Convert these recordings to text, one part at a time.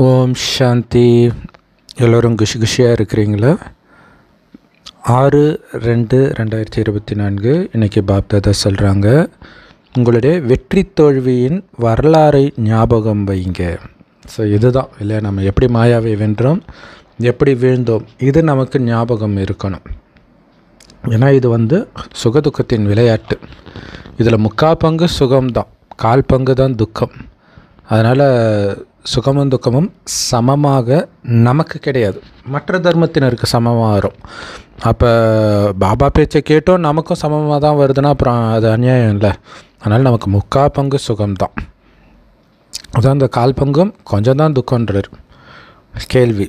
ஓம் சாந்தி. எல்லோரும் குஷி குஷியாக இருக்கிறீங்களா? ஆறு ரெண்டு ரெண்டாயிரத்தி இருபத்தி நான்கு. இன்றைக்கி பாப்தாதா சொல்கிறாங்க உங்களுடைய வெற்றி தோல்வியின் வரலாறை ஞாபகம் வைங்க. ஸோ இதுதான். இல்லை நம்ம எப்படி மாயாவை வென்றோம் எப்படி வீழ்ந்தோம் இது நமக்கு ஞாபகம் இருக்கணும். ஏன்னா இது வந்து சுகதுக்கத்தின் விளையாட்டு. இதில் முக்கால் பங்கு சுகம்தான். கால் பங்கு தான் துக்கம். அதனால் சுகமும் துக்கமும் சமமாக நமக்கு கிடையாது. மற்ற தர்மத்தினருக்கு சமமாக வரும். அப்போ பாபா பேச்சை கேட்டோம் நமக்கும் சமமாக தான் வருதுன்னா அப்புறம் அது அநியாயம் இல்லை. அதனால் நமக்கு முக்கால் பங்கு சுகம்தான் அதான் இந்த கால் பங்கும் கொஞ்சம் தான் துக்கன்றார். கேள்வி.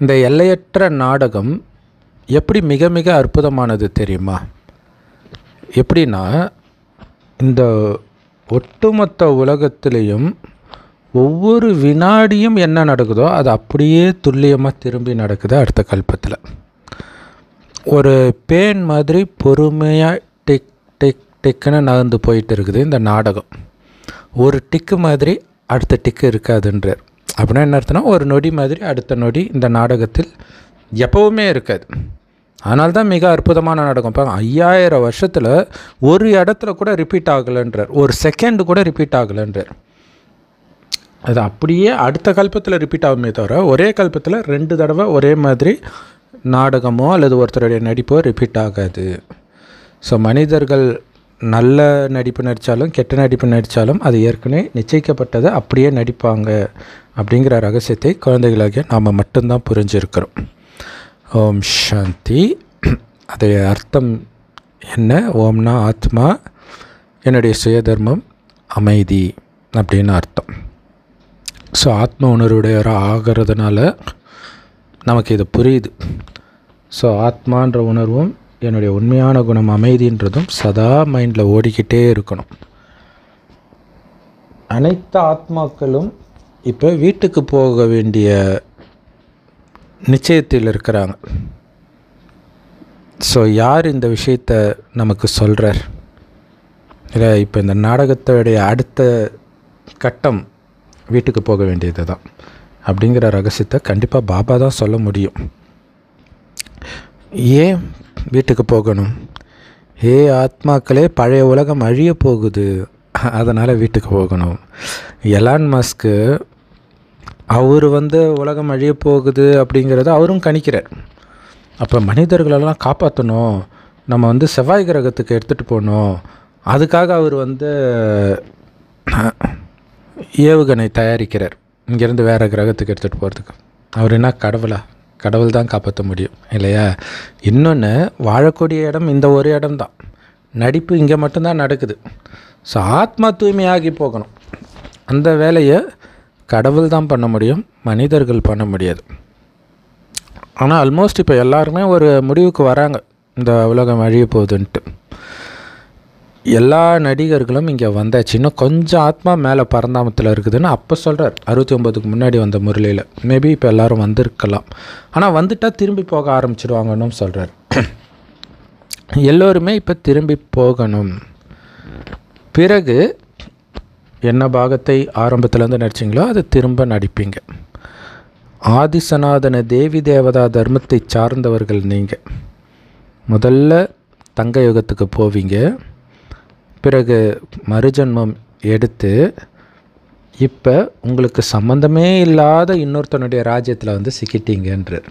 இந்த எல்லையற்ற நாடகம் எப்படி மிக மிக அற்புதமானது தெரியுமா? எப்படின்னா இந்த ஒட்டுமொத்த உலகத்திலையும் ஒவ்வொரு வினாடியும் என்ன நடக்குதோ அது அப்படியே துல்லியமாக திரும்பி நடக்குது அடுத்த கல்பத்தில். ஒரு பேன் மாதிரி பொறுமையாக டிக் டிக் டிக்குன்னு நகர்ந்து போயிட்டு இருக்குது இந்த நாடகம். ஒரு டிக்கு மாதிரி அடுத்த டிக்கு இருக்காதுன்றார். அப்படின்னா என்ன அர்த்தம்னா ஒரு நொடி மாதிரி அடுத்த நொடி இந்த நாடகத்தில் எப்போவுமே இருக்காது. அதனால தான் மிக அற்புதமான நாடகம். இப்போ ஐயாயிரம் வருஷத்தில் ஒரு இடத்துல கூட ரிப்பீட் ஆகலைன்றார். ஒரு செகண்டு கூட ரிப்பீட் ஆகலைன்றார். அது அப்படியே அடுத்த கல்பத்தில் ரிப்பீட் ஆகுமே தவிர ஒரே கல்பத்தில் ரெண்டு தடவை ஒரே மாதிரி நாடகமோ அல்லது ஒருத்தருடைய நடிப்போ ரிப்பீட் ஆகாது. ஸோ மனிதர்கள் நல்ல நடிப்பு நடித்தாலும் கெட்ட நடிப்பு நடித்தாலும் அது ஏற்கனவே நிச்சயிக்கப்பட்டதை அப்படியே நடிப்பாங்க அப்படிங்கிற ரகசியத்தை குழந்தைகளாகிய நாம் மட்டும்தான் புரிஞ்சிருக்கிறோம். ஓம் சாந்தி. அதோடைய அர்த்தம் என்ன? ஓம்னா ஆத்மா என்னுடைய சுயதர்மம் அமைதி அப்படின்னு அர்த்தம். ஸோ ஆத்ம உணர்வுடையவராக ஆகிறதுனால நமக்கு இது புரியுது. ஸோ ஆத்மான்ற உணர்வும் என்னுடைய உண்மையான குணம் அமைதின்றதும் சதா மைண்டில் ஓடிக்கிட்டே இருக்கணும். அனைத்து ஆத்மாக்களும் இப்போ வீட்டுக்கு போக வேண்டிய நிச்சயத்தில் இருக்கிறாங்க. ஸோ யார் இந்த விஷயத்தை நமக்கு சொல்கிறார் இல்லை இப்போ இந்த நாடகத்தோடைய அடுத்த கட்டம் வீட்டுக்கு போக வேண்டியது தான் அப்படிங்கிற ரகசியத்தை கண்டிப்பாக பாபா தான் சொல்ல முடியும். ஏன் வீட்டுக்கு போகணும்? ஏ ஆத்மாக்களே பழைய உலகம் அழிய போகுது. அதனால் வீட்டுக்கு போகணும். எலான் மஸ்க்கு அவர் வந்து உலகம் அழிய போகுது அப்படிங்கிறத அவரும் கணிக்கிறார். அப்போ மனிதர்களெல்லாம் காப்பாற்றணும் நம்ம வந்து செவ்வாய் கிரகத்துக்கு எடுத்துகிட்டு போகணும். அதுக்காக அவர் வந்து ஏவுகணை தயாரிக்கிறார். இங்கேருந்து வேறு கிரகத்துக்கு எடுத்துகிட்டு போகிறதுக்கு அவர் என்ன கடவுளா? கடவுள் தான் காப்பாற்ற முடியும் இல்லையா? இன்னொன்று வாழக்கூடிய இடம் இந்த ஒரு இடம் தான் நடிப்பு இங்கே மட்டும்தான் நடக்குது. ஸோ ஆத்மா தூய்மையாகி போகணும். அந்த வேலையை கடவுள் தான் பண்ண முடியும் மனிதர்கள் பண்ண முடியாது. ஆனால் ஆல்மோஸ்ட் இப்போ எல்லாருமே ஒரு முடிவுக்கு வராங்க. இந்த உலகம் அழிய போகுதுன்ட்டு. எல்லா நடிகர்களும் இங்கே வந்தாச்சு. இன்னும் கொஞ்சம் ஆத்மா மேலே பரந்தாமத்தில் இருக்குதுன்னு அப்போ சொல்கிறார் அறுபத்தி ஒம்பதுக்கு முன்னாடி வந்த முரளியில். மேபி இப்போ எல்லோரும் வந்திருக்கலாம். ஆனால் வந்துட்டால் திரும்பி போக ஆரம்பிச்சிடுவாங்கன்னு சொல்கிறார் எல்லோருமே இப்போ திரும்பி போகணும். பிறகு என்ன பாகத்தை ஆரம்பத்துலேருந்து நடிச்சிங்களோ அதை திரும்ப நடிப்பீங்க. ஆதிசநாதன தேவி தேவதா தர்மத்தை சார்ந்தவர்கள் நீங்கள் முதல்ல தங்க யுகத்துக்கு போவீங்க. பிறகு மறுஜன்மம் எடுத்து இப்போ உங்களுக்கு சம்மந்தமே இல்லாத இன்னொருத்தனுடைய ராஜ்யத்தில் வந்து சிக்கிட்டீங்கன்றார்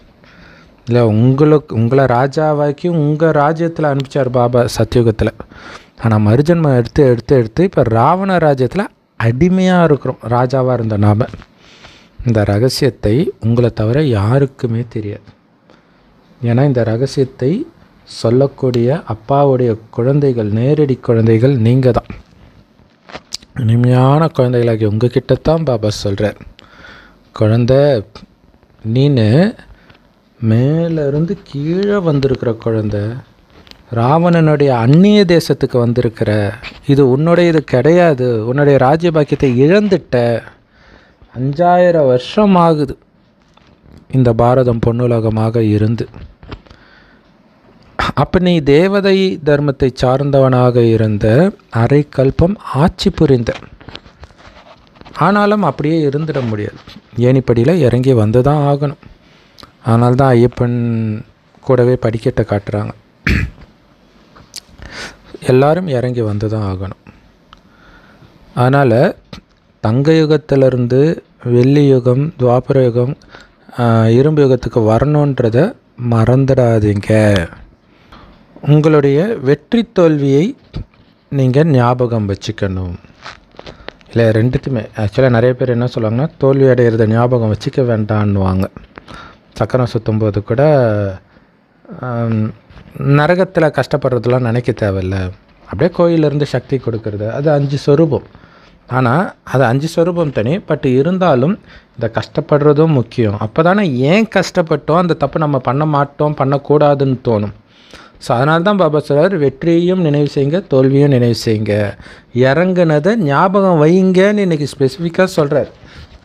இல்லை உங்களுக்கு உங்களை ராஜாவாக்கி உங்கள் ராஜ்யத்தில் அனுப்பிச்சார் பாபா சத்தியுகத்தில் ஆனால் மறுஜன்மம் எடுத்து எடுத்து எடுத்து இப்போ ராவண ராஜ்யத்தில் அடிமையாக இருக்கிறோம். ராஜாவாக இருந்த நாம். இந்த ரகசியத்தை உங்களை தவிர யாருக்குமே தெரியாது. ஏன்னா இந்த ரகசியத்தை சொல்லக்கூடிய அப்பாவுடைய குழந்தைகள் நேரடி குழந்தைகள் நீங்கள் தான் இனிமையான குழந்தைகளாகி உங்ககிட்ட தான் பாபா சொல்கிறார் குழந்த நீனு மேலேருந்து கீழே வந்திருக்கிற குழந்த ராவணனுடைய அந்நிய தேசத்துக்கு வந்திருக்கிற இது உன்னுடைய இது கிடையாது உன்னுடைய ராஜ்ய பாக்கியத்தை இழந்துட்ட அஞ்சாயிரம் வருஷம் ஆகுது. இந்த பாரதம் பொன்னுலகமாக இருந்து. அப்போ நீ தேவதை தர்மத்தை சார்ந்தவனாக இருந்த அரை கல்பம் ஆட்சி புரிந்த. ஆனாலும் அப்படியே இருந்துட முடியாது. ஏனிப்படியில் இறங்கி வந்து தான் ஆகணும். அதனால தான் ஐயப்பன் கூடவே படிக்கட்டை காட்டுறாங்க. எல்லாரும் இறங்கி வந்து தான் ஆகணும். அதனால் தங்க யுகத்திலிருந்து வெள்ளி யுகம் துவாபர யுகம் இரும்பு யுகத்துக்கு வரணுன்றத மறந்துடாதீங்க. உங்களுடைய வெற்றி தோல்வியை நீங்கள் ஞாபகம் வச்சுக்கணும். இல்லை ரெண்டுத்துமே. ஆக்சுவலாக நிறைய பேர் என்ன சொல்லுவாங்கன்னா தோல்வி அடைகிறத ஞாபகம் வச்சுக்க வேண்டான்னுவாங்க. சக்கரம் சுற்றும் போது கூட நரகத்தில் கஷ்டப்படுறதுலாம் நினைக்க தேவையில்ல. அப்படியே கோயிலேருந்து சக்தி கொடுக்கறது. அது அஞ்சு சொரூபம். ஆனால் அது அஞ்சு சொரூபம் தனி. பட் இருந்தாலும் இந்த கஷ்டப்படுறதும் முக்கியம். அப்போ தானே ஏன் கஷ்டப்பட்டோம்? அந்த தப்பு நம்ம பண்ண மாட்டோம் பண்ணக்கூடாதுன்னு தோணும். ஸோ அதனால தான் பாபா சொல்கிறார் வெற்றியும் நினைவு செய்யுங்க தோல்வியும் நினைவு செய்யுங்க. இறங்குனதை ஞாபகம் வைங்கன்னு இன்றைக்கி ஸ்பெசிஃபிக்காக சொல்கிறார்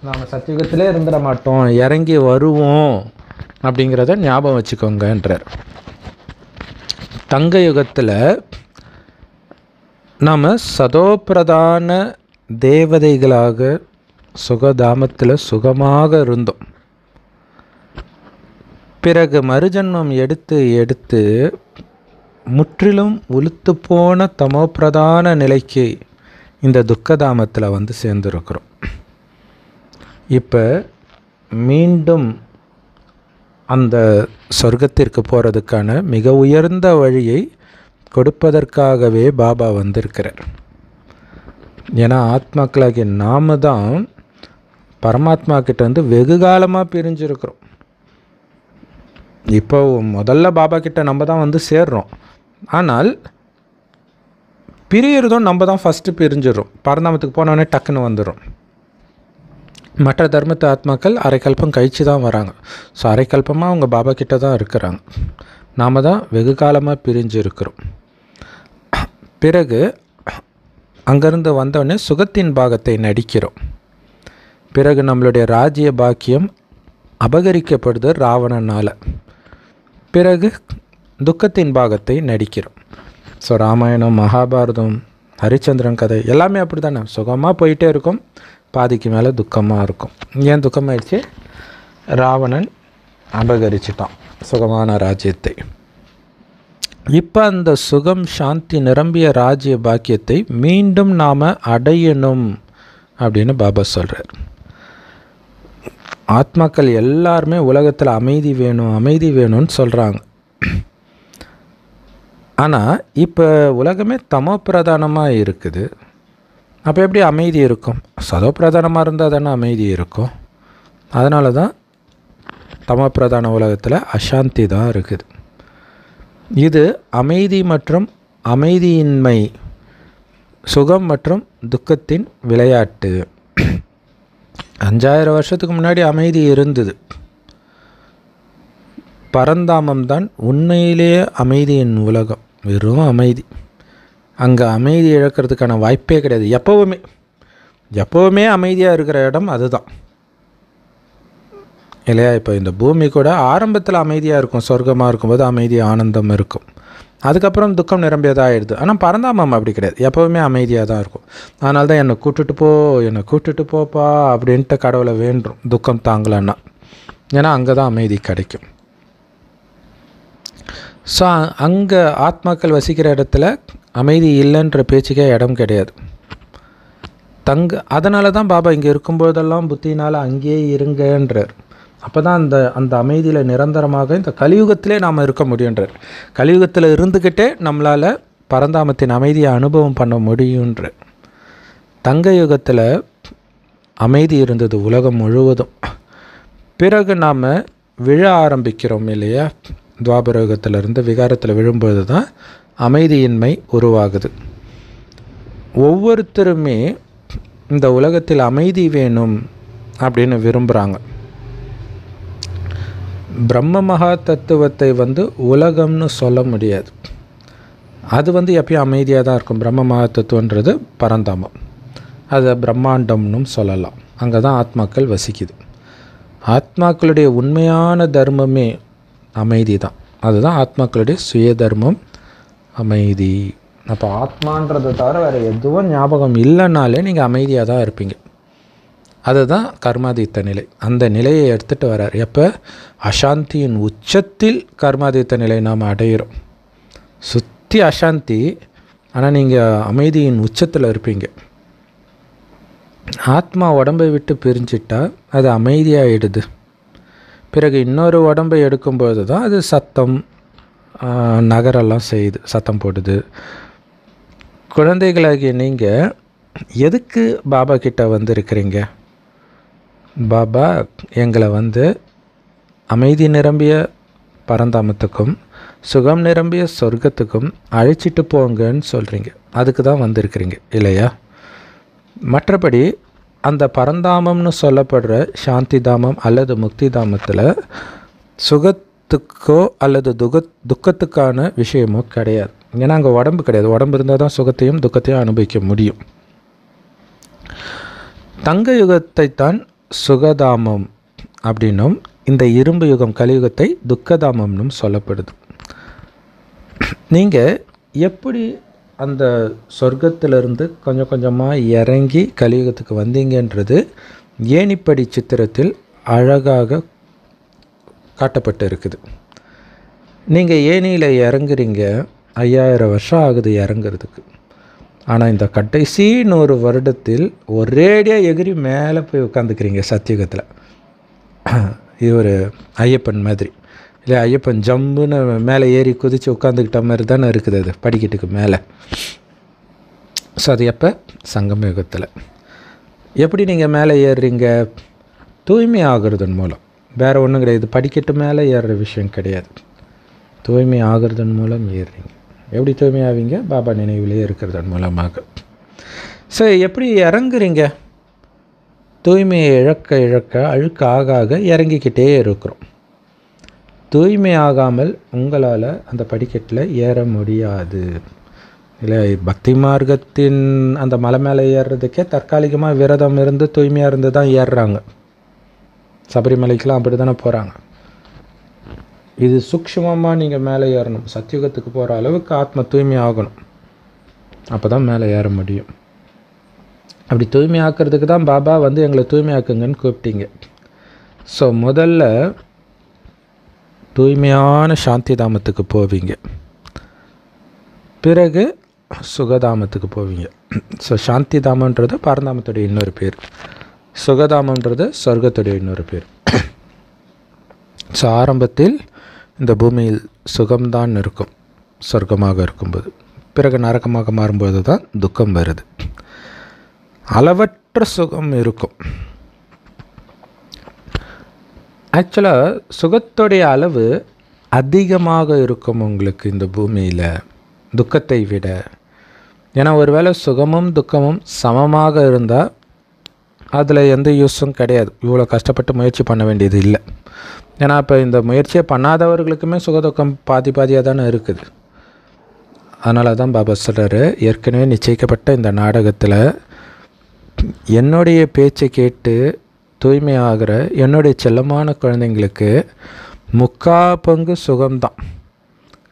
நாம் சத்தியுகத்திலே இருந்துட மாட்டோம் இறங்கி வருவோம் அப்படிங்கிறத ஞாபகம் வச்சுக்கோங்கன்றார். தங்க யுகத்தில் நாம் சதோப்பிரதான தேவதைகளாக சுகதாமத்தில் சுகமாக இருந்தோம். பிறகு மறுஜன்மம் எடுத்து எடுத்து முற்றிலும் உளுத்து போன தமோப்பிரதான நிலைக்கு இந்த துக்கதாமத்தில் வந்து சேர்ந்துருக்குறோம். இப்போ மீண்டும் அந்த சொர்க்கத்திற்கு போகிறதுக்கான மிக உயர்ந்த வழியை கொடுப்பதற்காகவே பாபா வந்திருக்கிறார். ஏன்னா ஆத்மாக்களாகிய நாம தான் பரமாத்மா கிட்ட வந்து வெகு காலமாக பிரிஞ்சிருக்கிறோம். இப்போ முதல்ல பாபா கிட்ட நம்ம தான் வந்து சேர்றோம். ஆனால் பிரியறதும் நம்ம தான் ஃபஸ்ட்டு பிரிஞ்சிடும் பரந்தாமத்துக்கு போனோடனே டக்குன்னு வந்துடும் மற்ற தர்மத்து ஆத்மாக்கள் அரைக்கல்பம் கழிச்சு தான் வராங்க. ஸோ அரைக்கல்பமாக அவங்க பாபா கிட்ட தான் இருக்கிறாங்க. நாம் தான் வெகு காலமாக பிரிஞ்சு இருக்கிறோம் பிறகு அங்கேருந்து வந்தோடனே சுகத்தின் பாகத்தை நடிக்கிறோம். பிறகு நம்மளுடைய ராஜ்ய பாக்கியம் அபகரிக்கப்படுது ராவணனால். பிறகு துக்கத்தின் பாகத்தை நடிக்கிறோம். ஸோ ராமாயணம் மகாபாரதம் ஹரிச்சந்திரன் கதை எல்லாமே அப்படி தானே சுகமாக போயிட்டே இருக்கும். பாதிக்கு மேலே துக்கமாக இருக்கும். ஏன் துக்கமாயிடுச்சு ராவணன் அபகரிச்சிட்டான் சுகமான ராஜ்யத்தை. இப்போ அந்த சுகம் சாந்தி நிரம்பிய ராஜ்ய பாக்கியத்தை மீண்டும் நாம் அடையணும் அப்படின்னு பாபா சொல்கிறார் ஆத்மாக்கள் எல்லாருமே உலகத்தில் அமைதி வேணும் அமைதி வேணும்னு சொல்கிறாங்க ஆனால் இப்போ உலகமே தமோ பிரதானமாக இருக்குது. அப்போ எப்படி அமைதி இருக்கும்? சதோ பிரதானமாக இருந்தால் தானே அமைதி இருக்கும். அதனால தான் தமோ பிரதான உலகத்தில் அசாந்தி தான் இருக்குது. இது அமைதி மற்றும் அமைதியின்மை சுகம் மற்றும் துக்கத்தின் விளையாட்டு. அஞ்சாயிரம் வருஷத்துக்கு முன்னாடி அமைதி இருந்தது. பரந்தாமம் தான் உண்மையிலேயே அமைதியின் உலகம். வெறும் அமைதி. அங்கே அமைதி இழக்கிறதுக்கான வாய்ப்பே கிடையாது. எப்போவுமே எப்போவுமே அமைதியாக இருக்கிற இடம் அதுதான். இல்லையா? இப்போ இந்த பூமி கூட ஆரம்பத்தில் அமைதியாக இருக்கும். சொர்க்கமாக இருக்கும்போது அமைதி ஆனந்தம் இருக்கும். அதுக்கப்புறம் துக்கம் நிரம்பியதாகிடுது ஆனால் பரந்தாமம் அப்படி கிடையாது. எப்போவுமே அமைதியாக தான் இருக்கும். அதனால தான் என்னை கூட்டுட்டு போ என்னை கூட்டுட்டு போப்பா அப்படின்ட்டு கடவுளை வேண்டும். துக்கம் தாங்கலன்னா. ஏன்னா அங்கே தான் அமைதி கிடைக்கும். ஸோ அங்கே ஆத்மாக்கள் வசிக்கிற இடத்துல அமைதி இல்லைன்ற பேச்சுக்கே இடம் கிடையாது. தங்க அதனால தான் பாபா இங்கே இருக்கும்போதெல்லாம் புத்தினால் அங்கேயே இருங்கன்றார். அப்போ தான் அந்த அந்த அமைதியில் நிரந்தரமாக இந்த கலியுகத்திலே நாம் இருக்க முடியுன்றார். கலியுகத்தில் இருந்துக்கிட்டே நம்மளால் பரந்தாமத்தின் அமைதியை அனுபவம் பண்ண முடியுன்ற தங்க யுகத்தில் அமைதி இருந்தது உலகம் முழுவதும். பிறகு நாம் விழ ஆரம்பிக்கிறோம் இல்லையா? துவாபரோகத்திலிருந்து விகாரத்தில் விழும்போது தான் அமைதியின்மை உருவாகுது. ஒவ்வொருத்தருமே இந்த உலகத்தில் அமைதி வேணும் அப்படின்னு விரும்புகிறாங்க பிரம்ம மகா தத்துவத்தை வந்து உலகம்னு சொல்ல முடியாது. அது வந்து எப்பயும் அமைதியாக தான் இருக்கும். பிரம்ம மகா தத்துவன்றது பரந்தாமம். அதை பிரம்மாண்டம்னும் சொல்லலாம். அங்கே தான் ஆத்மாக்கள் வசிக்குது. ஆத்மாக்களுடைய உண்மையான தர்மமே அமைதி தான் அதுதான் ஆத்மாக்களுடைய சுயதர்மம். அமைதி. அப்போ ஆத்மான்றதை தவிர வேறு எதுவும் ஞாபகம் இல்லைனாலே நீங்கள் அமைதியாக தான் இருப்பீங்க. அதுதான் கர்மாதித்த நிலை. அந்த நிலையை எடுத்துகிட்டு வரார் எப்போ? அசாந்தியின் உச்சத்தில் கர்மாதித்த நிலை நாம் அடையிறோம். சுற்றி அசாந்தி ஆனால் நீங்கள் அமைதியின் உச்சத்தில் இருப்பீங்க. ஆத்மா உடம்பை விட்டு பிரிஞ்சிட்டா அது அமைதியாகிடுது பிறகு இன்னொரு உடம்பை எடுக்கும்போது தான் அது சத்தம் நகரெல்லாம் செய்யுது சத்தம் போடுது. குழந்தைகளாகிய நீங்கள் எதுக்கு பாபா கிட்ட வந்து இருக்கிறீங்க பாபா எங்களை வந்து அமைதி நிரம்பிய பரந்தாமத்துக்கும் சுகம் நிரம்பிய சொர்க்கத்துக்கும் அழைச்சிட்டு போங்கன்னு சொல்கிறீங்க அதுக்கு தான் வந்திருக்கிறீங்க இல்லையா? மற்றபடி அந்த பரந்தாமம்னு சொல்லப்படுற சாந்தி தாமம் அல்லது முக்தி தாமத்தில் சுகத்துக்கோ அல்லது துக துக்கத்துக்கான விஷயமோ கிடையாது. ஏன்னா அங்கே உடம்பு கிடையாது. உடம்பு இருந்தால் தான் சுகத்தையும் துக்கத்தையும் அனுபவிக்க முடியும். தங்க யுகத்தை தான் சுகதாமம் அப்படின்னும் இந்த இரும்பு யுகம் கலியுகத்தை துக்கதாமம்னும் சொல்லப்படுது. நீங்கள் எப்படி அந்த சொர்க்கத்திலிருந்து கொஞ்சம் கொஞ்சமாக இறங்கி கலியுகத்துக்கு வந்தீங்கன்றது ஏணிப்படி சித்திரத்தில் அழகாக காட்டப்பட்டு இருக்குது நீங்கள் ஏணியில் இறங்குறீங்க ஐயாயிரம் வருஷம் ஆகுது இறங்குறதுக்கு. ஆனால் இந்த கடைசி நூறு வருடத்தில் ஒரேடியாக எகிரி மேலே போய் உட்காந்துக்கிறீங்க சத்தியுகத்தில். இது ஒரு ஐயப்பன் மாதிரி. இல்லை ஐயப்பன் ஜம்முன்னு மேலே ஏறி குதித்து உட்காந்துக்கிட்ட மாதிரி தானே இருக்குது அது படிக்கட்டுக்கு மேலே. ஸோ அது எப்போ? சங்கம யுகத்தில். எப்படி நீங்கள் மேலே ஏறுறீங்க? தூய்மை ஆகுறதன் மூலம். வேறு ஒன்றும் கிடையாது. படிக்கட்டு மேலே ஏறுற விஷயம் கிடையாது. தூய்மை ஆகுறதன் மூலம் ஏறுறீங்க. எப்படி தூய்மை ஆவீங்க? பாபா நினைவிலே இருக்கிறதன் மூலமாக. ஸோ எப்படி இறங்குறீங்க? தூய்மையை இழக்க இழக்க அழுக்க ஆக ஆக இறங்கிக்கிட்டே இருக்கிறோம். தூய்மை ஆகாமல் உங்களால் அந்த படிக்கட்டில் ஏற முடியாது. இல்லை பக்தி மார்க்கத்தின் அந்த மலை மேலே ஏறுறதுக்கே தற்காலிகமாக விரதம் இருந்து தூய்மையாக இருந்து தான் ஏறுறாங்க சபரிமலைக்கெலாம் அப்படி தானே போகிறாங்க இது சூக்ஷமமாக நீங்கள் மேலே ஏறணும். சத்தியுகத்துக்கு போகிற அளவுக்கு ஆத்ம தூய்மை ஆகணும் அப்போ தான் மேலே ஏற முடியும். அப்படி தூய்மை ஆக்கிறதுக்கு தான் பாபா வந்து எங்களை தூய்மையாக்குங்கன்னு கூப்பிட்டீங்க. ஸோ முதல்ல தூய்மையான சாந்தி தாமத்துக்கு போவீங்க. பிறகு சுகதாமத்துக்கு போவீங்க. ஸோ சாந்தி தாமன்றது பரந்தாமத்துடைய இன்னொரு பேர். சுகதாமன்றது சொர்க்கத்துடைய இன்னொரு பேர். ஸோ ஆரம்பத்தில் இந்த பூமியில் சுகம்தான் இருக்கும். சொர்க்கமாக இருக்கும்போது. பிறகு நரக்கமாக மாறும்போது தான் துக்கம் வருது. அளவற்ற சுகம் இருக்கும். ஆக்சுவலாக சுகத்துடைய அளவு அதிகமாக இருக்கும் உங்களுக்கு இந்த பூமியில் துக்கத்தை விட. ஏன்னா ஒருவேளை சுகமும் துக்கமும் சமமாக இருந்தால் அதில் எந்த யூஸும் கிடையாது. இவ்வளோ கஷ்டப்பட்டு முயற்சி பண்ண வேண்டியது இல்லை. ஏன்னா இப்போ இந்த முயற்சியை பண்ணாதவர்களுக்குமே சுகதுக்கம் பாதி பாதியாக தானே இருக்குது. அதனால தான் பாபா சொல்கிறார் ஏற்கனவே நிச்சயிக்கப்பட்ட இந்த நாடகத்தில் என்னுடைய பேச்சை கேட்டு தூய்மையாகிற என்னுடைய செல்லமான குழந்தைங்களுக்கு முக்கா பங்கு சுகம்தான்.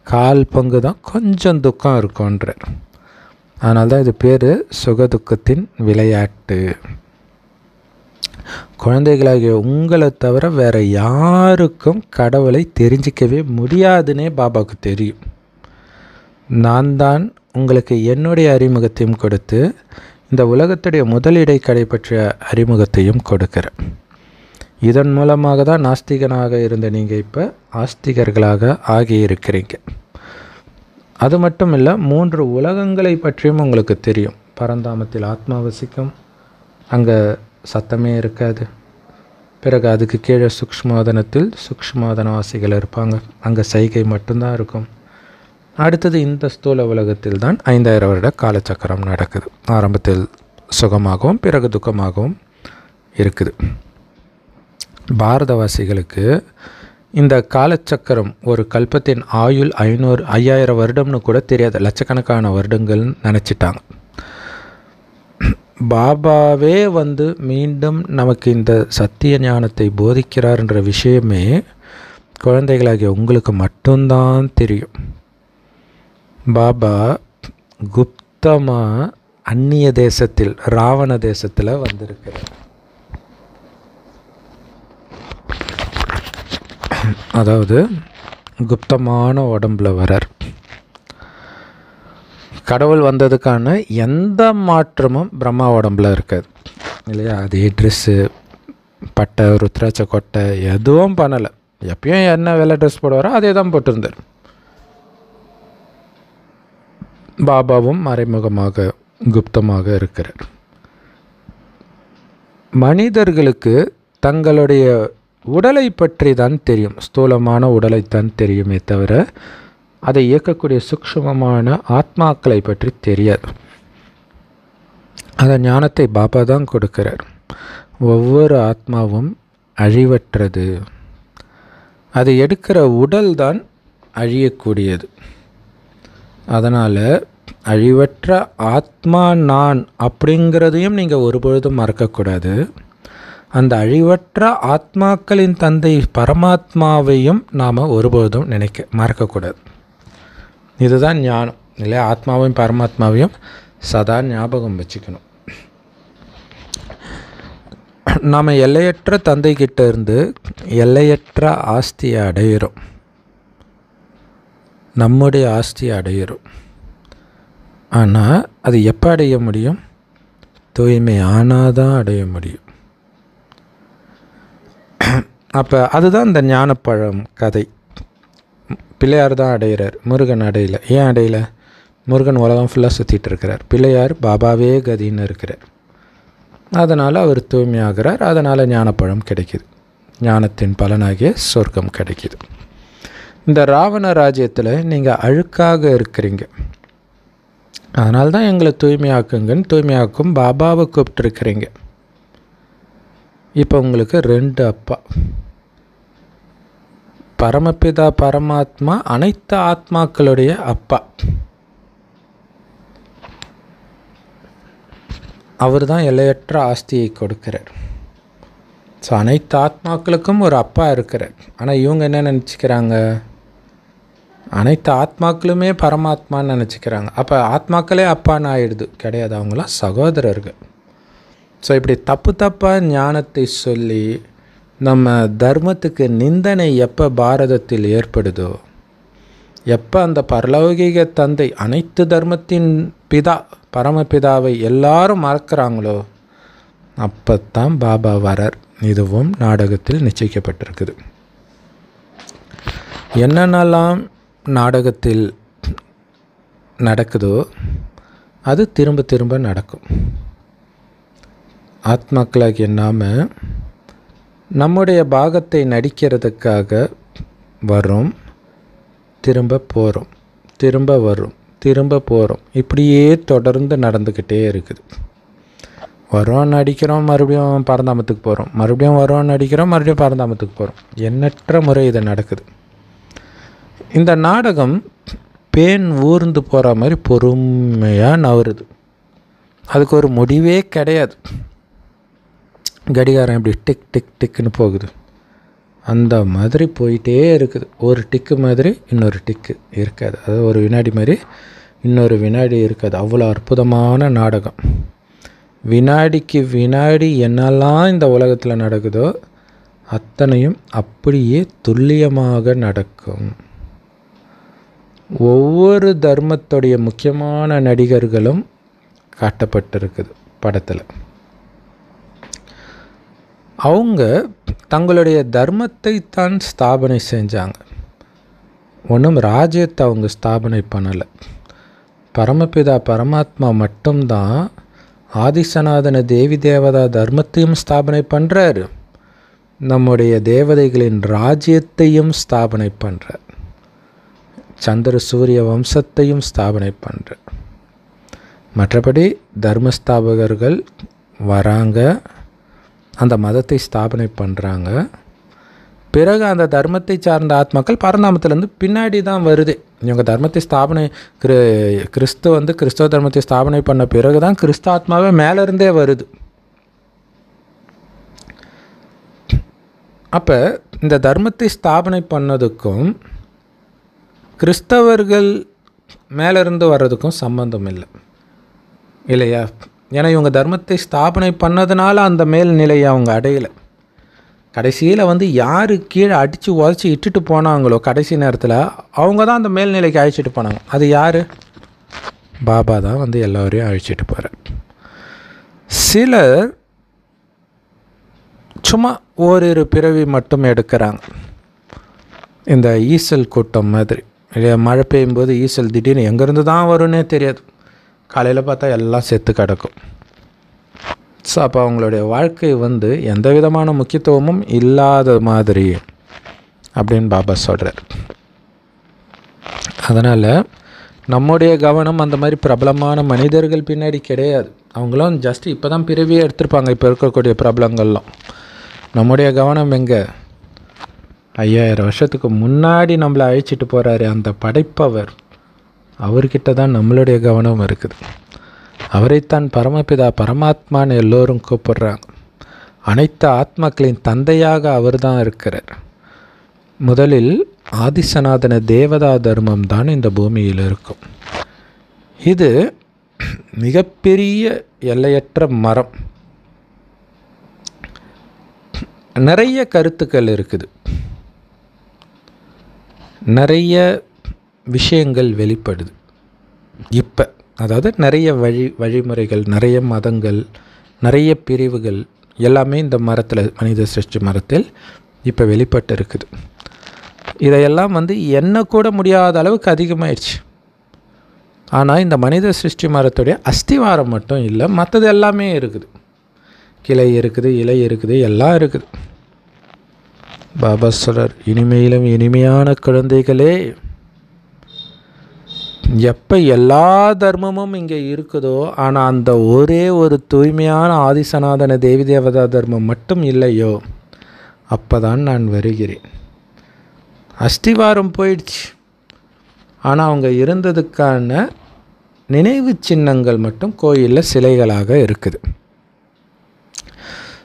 கால் பங்கு தான் கொஞ்சம் துக்கம் இருக்கும்ன்றார். அதனால தான் இது பேர் சுகதுக்கத்தின் விளையாட்டு. குழந்தைகளாகிய உங்களை தவிர வேறு யாருக்கும் கடவுளை தெரிஞ்சிக்கவே முடியாதுன்னே பாபாவுக்கு தெரியும். நான் தான் உங்களுக்கு என்னுடைய அறிமுகத்தையும் கொடுத்து இந்த உலகத்துடைய முதலிடை கடை பற்றிய அறிமுகத்தையும் கொடுக்கிறேன் இதன் மூலமாக தான் நாஸ்திகனாக இருந்த நீங்கள் இப்போ ஆஸ்திகர்களாக ஆகியிருக்கிறீங்க. அது மட்டும் இல்லை மூன்று உலகங்களை பற்றியும் உங்களுக்கு தெரியும். பரந்தாமத்தில் ஆத்மா வசிக்கும். அங்கே சத்தமே இருக்காது. பிறகு அதுக்கு கீழே சுக்ஷ்மோதனத்தில் சுக்ஷ்மோதனவாசிகள் இருப்பாங்க. அங்கே சைகை மட்டும்தான் இருக்கும். அடுத்தது இந்த ஸ்தூல உலகத்தில் தான் ஐந்தாயிரம் வருட காலச்சக்கரம் நடக்குது. ஆரம்பத்தில் சுகமாகவும் பிறகு துக்கமாகவும் இருக்குது. பாரதவாசிகளுக்கு இந்த காலச்சக்கரம் ஒரு கல்பத்தின் ஆயுள் ஐநூறு ஐயாயிரம் வருடம்னு கூட தெரியாது. லட்சக்கணக்கான வருடங்கள்னு நினச்சிட்டாங்க. பாபாவே வந்து மீண்டும் நமக்கு இந்த சத்திய ஞானத்தை போதிக்கிறார்ன்ற விஷயமே குழந்தைகளாகிய உங்களுக்கு மட்டும்தான் தெரியும். பாபா குப்தமாக அந்நிய தேசத்தில் ராவண தேசத்தில் வந்திருக்கிறார். அதாவது குப்தமான உடம்புல வரார் கடவுள் வந்ததுக்கான எந்த மாற்றமும் பிரம்மா உடம்புல இருக்காது. இல்லையா? அதே ட்ரெஸ்ஸு பட்டை ருத்ராட்ச கொட்டை எதுவும் பண்ணலை. எப்பயும் என்ன வெள்ளை ட்ரெஸ் போடுவாரோ அதே தான் போட்டிருந்தார். பாபாவும் மறைமுகமாக குப்தமாக இருக்கிறார். மனிதர்களுக்கு தங்களுடைய உடலை பற்றி தான் தெரியும். ஸ்தூலமான உடலைத்தான் தெரியுமே தவிர அதை இயக்கக்கூடிய சூக்ஷ்மமான ஆத்மாக்களை பற்றி தெரியாது. அந்த ஞானத்தை பாபா தான் கொடுக்கிறார். ஒவ்வொரு ஆத்மாவும் அழிவற்றது. அது எடுக்கிற உடல் தான் அழியக்கூடியது. அதனால் அழிவற்ற ஆத்மா நான் அப்படிங்கிறதையும் நீங்கள் ஒருபொழுதும் மறக்கக்கூடாது. அந்த அழிவற்ற ஆத்மாக்களின் தந்தை பரமாத்மாவையும் நாம் ஒருபொழுதும் நினைக்க மறக்கக்கூடாது. இதுதான் ஞானம். இல்லை ஆத்மாவையும் பரமாத்மாவையும் சதா ஞாபகம் வச்சுக்கணும். நாம் எல்லையற்ற தந்தைக்கிட்ட இருந்து எல்லையற்ற ஆஸ்தியை அடையிறோம். நம்முடைய ஆஸ்தியை அடையிறோம். ஆனால் அது எப்போ அடைய முடியும்? தூய்மை ஆனால் தான் அடைய முடியும். அப்போ அதுதான் இந்த ஞானப்பழம் கதை. பிள்ளையார் தான் அடைகிறார் முருகன் அடையலை. ஏன் அடையலை? முருகன் உலகம் ஃபுல்லாக சுற்றிட்டு இருக்கிறார். பிள்ளையார் பாபாவே கதின்னு இருக்கிறார். அதனால் அவர் தூய்மையாகிறார். அதனால் ஞானப்பழம் கிடைக்கிது. ஞானத்தின் பலனாகிய சொர்க்கம் கிடைக்கிது. இந்த ராவண ராஜ்யத்தில் நீங்கள் அழுக்காக இருக்கிறீங்க. அதனால தான் எங்களை தூய்மையாக்குங்கன்னு தூய்மையாக்கும் பாபாவை கூப்பிட்டுருக்கிறீங்க. இப்போ உங்களுக்கு ரெண்டு அப்பா. பரமபிதா பரமாத்மா அனைத்து ஆத்மாக்களுடைய அப்பா. அவர் தான் எல்லையற்ற ஆஸ்தியை கொடுக்கிறார். ஸோ அனைத்து ஆத்மாக்களுக்கும் ஒரு அப்பா இருக்கிறார். ஆனால் இவங்க என்ன நினச்சிக்கிறாங்க? அனைத்து ஆத்மாக்களுமே பரமாத்மான்னு நினச்சிக்கிறாங்க. அப்போ ஆத்மாக்களே அப்பான்னு ஆயிடுது. கிடையாது அவங்களாம் சகோதரர்கள். ஸோ இப்படி தப்பு தப்பாக ஞானத்தை சொல்லி நம்ம தர்மத்துக்கு நிந்தனை எப்போ பாரதத்தில் ஏற்படுதோ எப்போ அந்த பரலௌகிக தந்தை அனைத்து தர்மத்தின் பிதா பரமபிதாவை எல்லாரும் மறக்கிறாங்களோ அப்போத்தான் பாபா வரர். இதுவும் நாடகத்தில் நிச்சயிக்கப்பட்டிருக்குது. என்னென்னலாம் நாடகத்தில் நடக்குதோ அது திரும்ப திரும்ப நடக்கும். ஆத்மாக்களாகிய நாம் நம்முடைய பாகத்தை நடிக்கிறதுக்காக வரும் திரும்ப போகிறோம் திரும்ப வரும் திரும்ப போகிறோம் இப்படியே தொடர்ந்து நடந்துக்கிட்டே இருக்குது. வரோம் நடிக்கிறோம் மறுபடியும் பரந்தாமத்துக்கு போகிறோம் மறுபடியும் வரோம் நடிக்கிறோம் மறுபடியும் பரந்தாமத்துக்கு போகிறோம் எண்ணற்ற முறை இது நடக்குது. இந்த நாடகம் பேன் ஊர்ந்து போகிற மாதிரி பொறுமையாக நவருது. அதுக்கு ஒரு முடிவே கிடையாது. கடிகாரம் இப்படி டிக் டிக் டிக்குன்னு போகுது. அந்த மாதிரி போயிட்டே இருக்குது. ஒரு டிக்கு மாதிரி இன்னொரு டிக்கு இருக்காது. அது ஒரு வினாடி மாதிரி இன்னொரு வினாடி இருக்காது. அவ்வளோ அற்புதமான நாடகம். வினாடிக்கு வினாடி என்னெல்லாம் இந்த உலகத்தில் நடக்குதோ அத்தனையும் அப்படியே துல்லியமாக நடக்கும். ஒவ்வொரு தர்மத்துடைய முக்கியமான நடிகர்களும் காட்டப்பட்டிருக்குது படத்தில். அவங்க தங்களுடைய தர்மத்தை தான் ஸ்தாபனை செஞ்சாங்க. ஒன்றும் ராஜ்யத்தை அவங்க ஸ்தாபனை பண்ணலை. பரமபிதா பரமாத்மா மட்டும்தான் ஆதிசநாதன தேவி தேவதா தர்மத்தையும் ஸ்தாபனை பண்ணுறாரு நம்முடைய தேவதைகளின் ராஜ்யத்தையும் ஸ்தாபனை பண்ணுறார் சந்திர சூரிய வம்சத்தையும் ஸ்தாபனை பண்ணுற மற்றபடி தர்மஸ்தாபகர்கள் வராங்க. அந்த மதத்தை ஸ்தாபனை பண்ணுறாங்க பிறகு அந்த தர்மத்தை சார்ந்த ஆத்மாக்கள் பரந்தாமத்துலேருந்து பின்னாடி தான் வருது. இவங்க தர்மத்தை ஸ்தாபனை கிரு கிறிஸ்து வந்து கிறிஸ்தவ தர்மத்தை ஸ்தாபனை பண்ண பிறகு தான் கிறிஸ்து ஆத்மாவே மேலேருந்தே வருது. அப்போ இந்த தர்மத்தை ஸ்தாபனை பண்ணதுக்கும் கிறிஸ்தவர்கள் மேலேருந்து வர்றதுக்கும் சம்பந்தம் இல்லை இல்லையா? ஏன்னா இவங்க தர்மத்தை ஸ்தாபனை பண்ணதுனால அந்த மேல்நிலையை அவங்க அடையலை. கடைசியில் வந்து யார் கீழே அடித்து உதச்சி இட்டுட்டு போனாங்களோ கடைசி நேரத்தில் அவங்க தான் அந்த மேல்நிலைக்கு அழைச்சிட்டு போனாங்க. அது யார்? பாபா தான் வந்து எல்லோரையும் அழைச்சிட்டு போகிறார் சிலர் சும்மா ஓரிரு பிறவி மட்டும் எடுக்கிறாங்க. இந்த ஈசல் கூட்டம் மாதிரி. இல்லையா மழை பெய்யும்போது ஈசல் திடீர்னு எங்கேருந்து தான் வரும்னே தெரியாது. காலையில் பார்த்தா எல்லாம் செத்து கிடக்கும். ஸோ அப்போ அவங்களுடைய வாழ்க்கை வந்து எந்த விதமான முக்கியத்துவமும் இல்லாத மாதிரி அப்படின்னு பாபா சொல்கிறார் அதனால் நம்முடைய கவனம் அந்த மாதிரி பிரபலமான மனிதர்கள் பின்னாடி கிடையாது. அவங்களும் ஜஸ்ட் இப்போ தான் பிறவியே எடுத்திருப்பாங்க. இப்போ இருக்கக்கூடிய பிரபலங்கள்லாம். நம்முடைய கவனம் எங்கே? ஐயாயிரம் வருஷத்துக்கு முன்னாடி நம்மளை அழைச்சிட்டு போகிறாரு அந்த படைப்பவர். அவர்கிட்ட தான் நம்மளுடைய கவனம் இருக்குது. அவரைத்தான் பரமபிதா பரமாத்மான்னு எல்லோரும் கூப்பிடுறாங்க. அனைத்து ஆத்மாக்களின் தந்தையாக அவர் தான் இருக்கிறார். முதலில் ஆதிசநாதன தேவதா தர்மம் தான் இந்த பூமியில் இருக்கும். இது மிகப்பெரிய எல்லையற்ற மரம். நிறைய கருத்துக்கள் இருக்குது. நிறைய விஷயங்கள் வெளிப்படுது. இப்போ அதாவது நிறைய வழி வழிமுறைகள் நிறைய மதங்கள் நிறைய பிரிவுகள் எல்லாமே இந்த மரத்தில் மனித சிருஷ்டி மரத்தில் இப்போ வெளிப்பட்டு இருக்குது இதையெல்லாம் வந்து என்ன கூட முடியாத அளவுக்கு அதிகமாயிடுச்சு. ஆனால் இந்த மனித சிருஷ்டி மரத்துடைய அஸ்திவாரம் மட்டும் இல்லை மற்றது எல்லாமே இருக்குது. கிளை இருக்குது இலை இருக்குது எல்லாம் இருக்குது. பாபா சொல்கிறார் இனிமையிலும் இனிமையான குழந்தைகளே எப்போ எல்லா தர்மமும் இங்கே இருக்குதோ ஆனால் அந்த ஒரே ஒரு தூய்மையான ஆதிசநாதன தேவி தேவதா தர்மம் மட்டும் இல்லையோ அப்போ தான் நான் வருகிறேன். அஸ்திவாரம் போயிடுச்சு. ஆனால் அவங்க இருந்ததுக்கான நினைவு சின்னங்கள் மட்டும் கோயிலில் சிலைகளாக இருக்குது.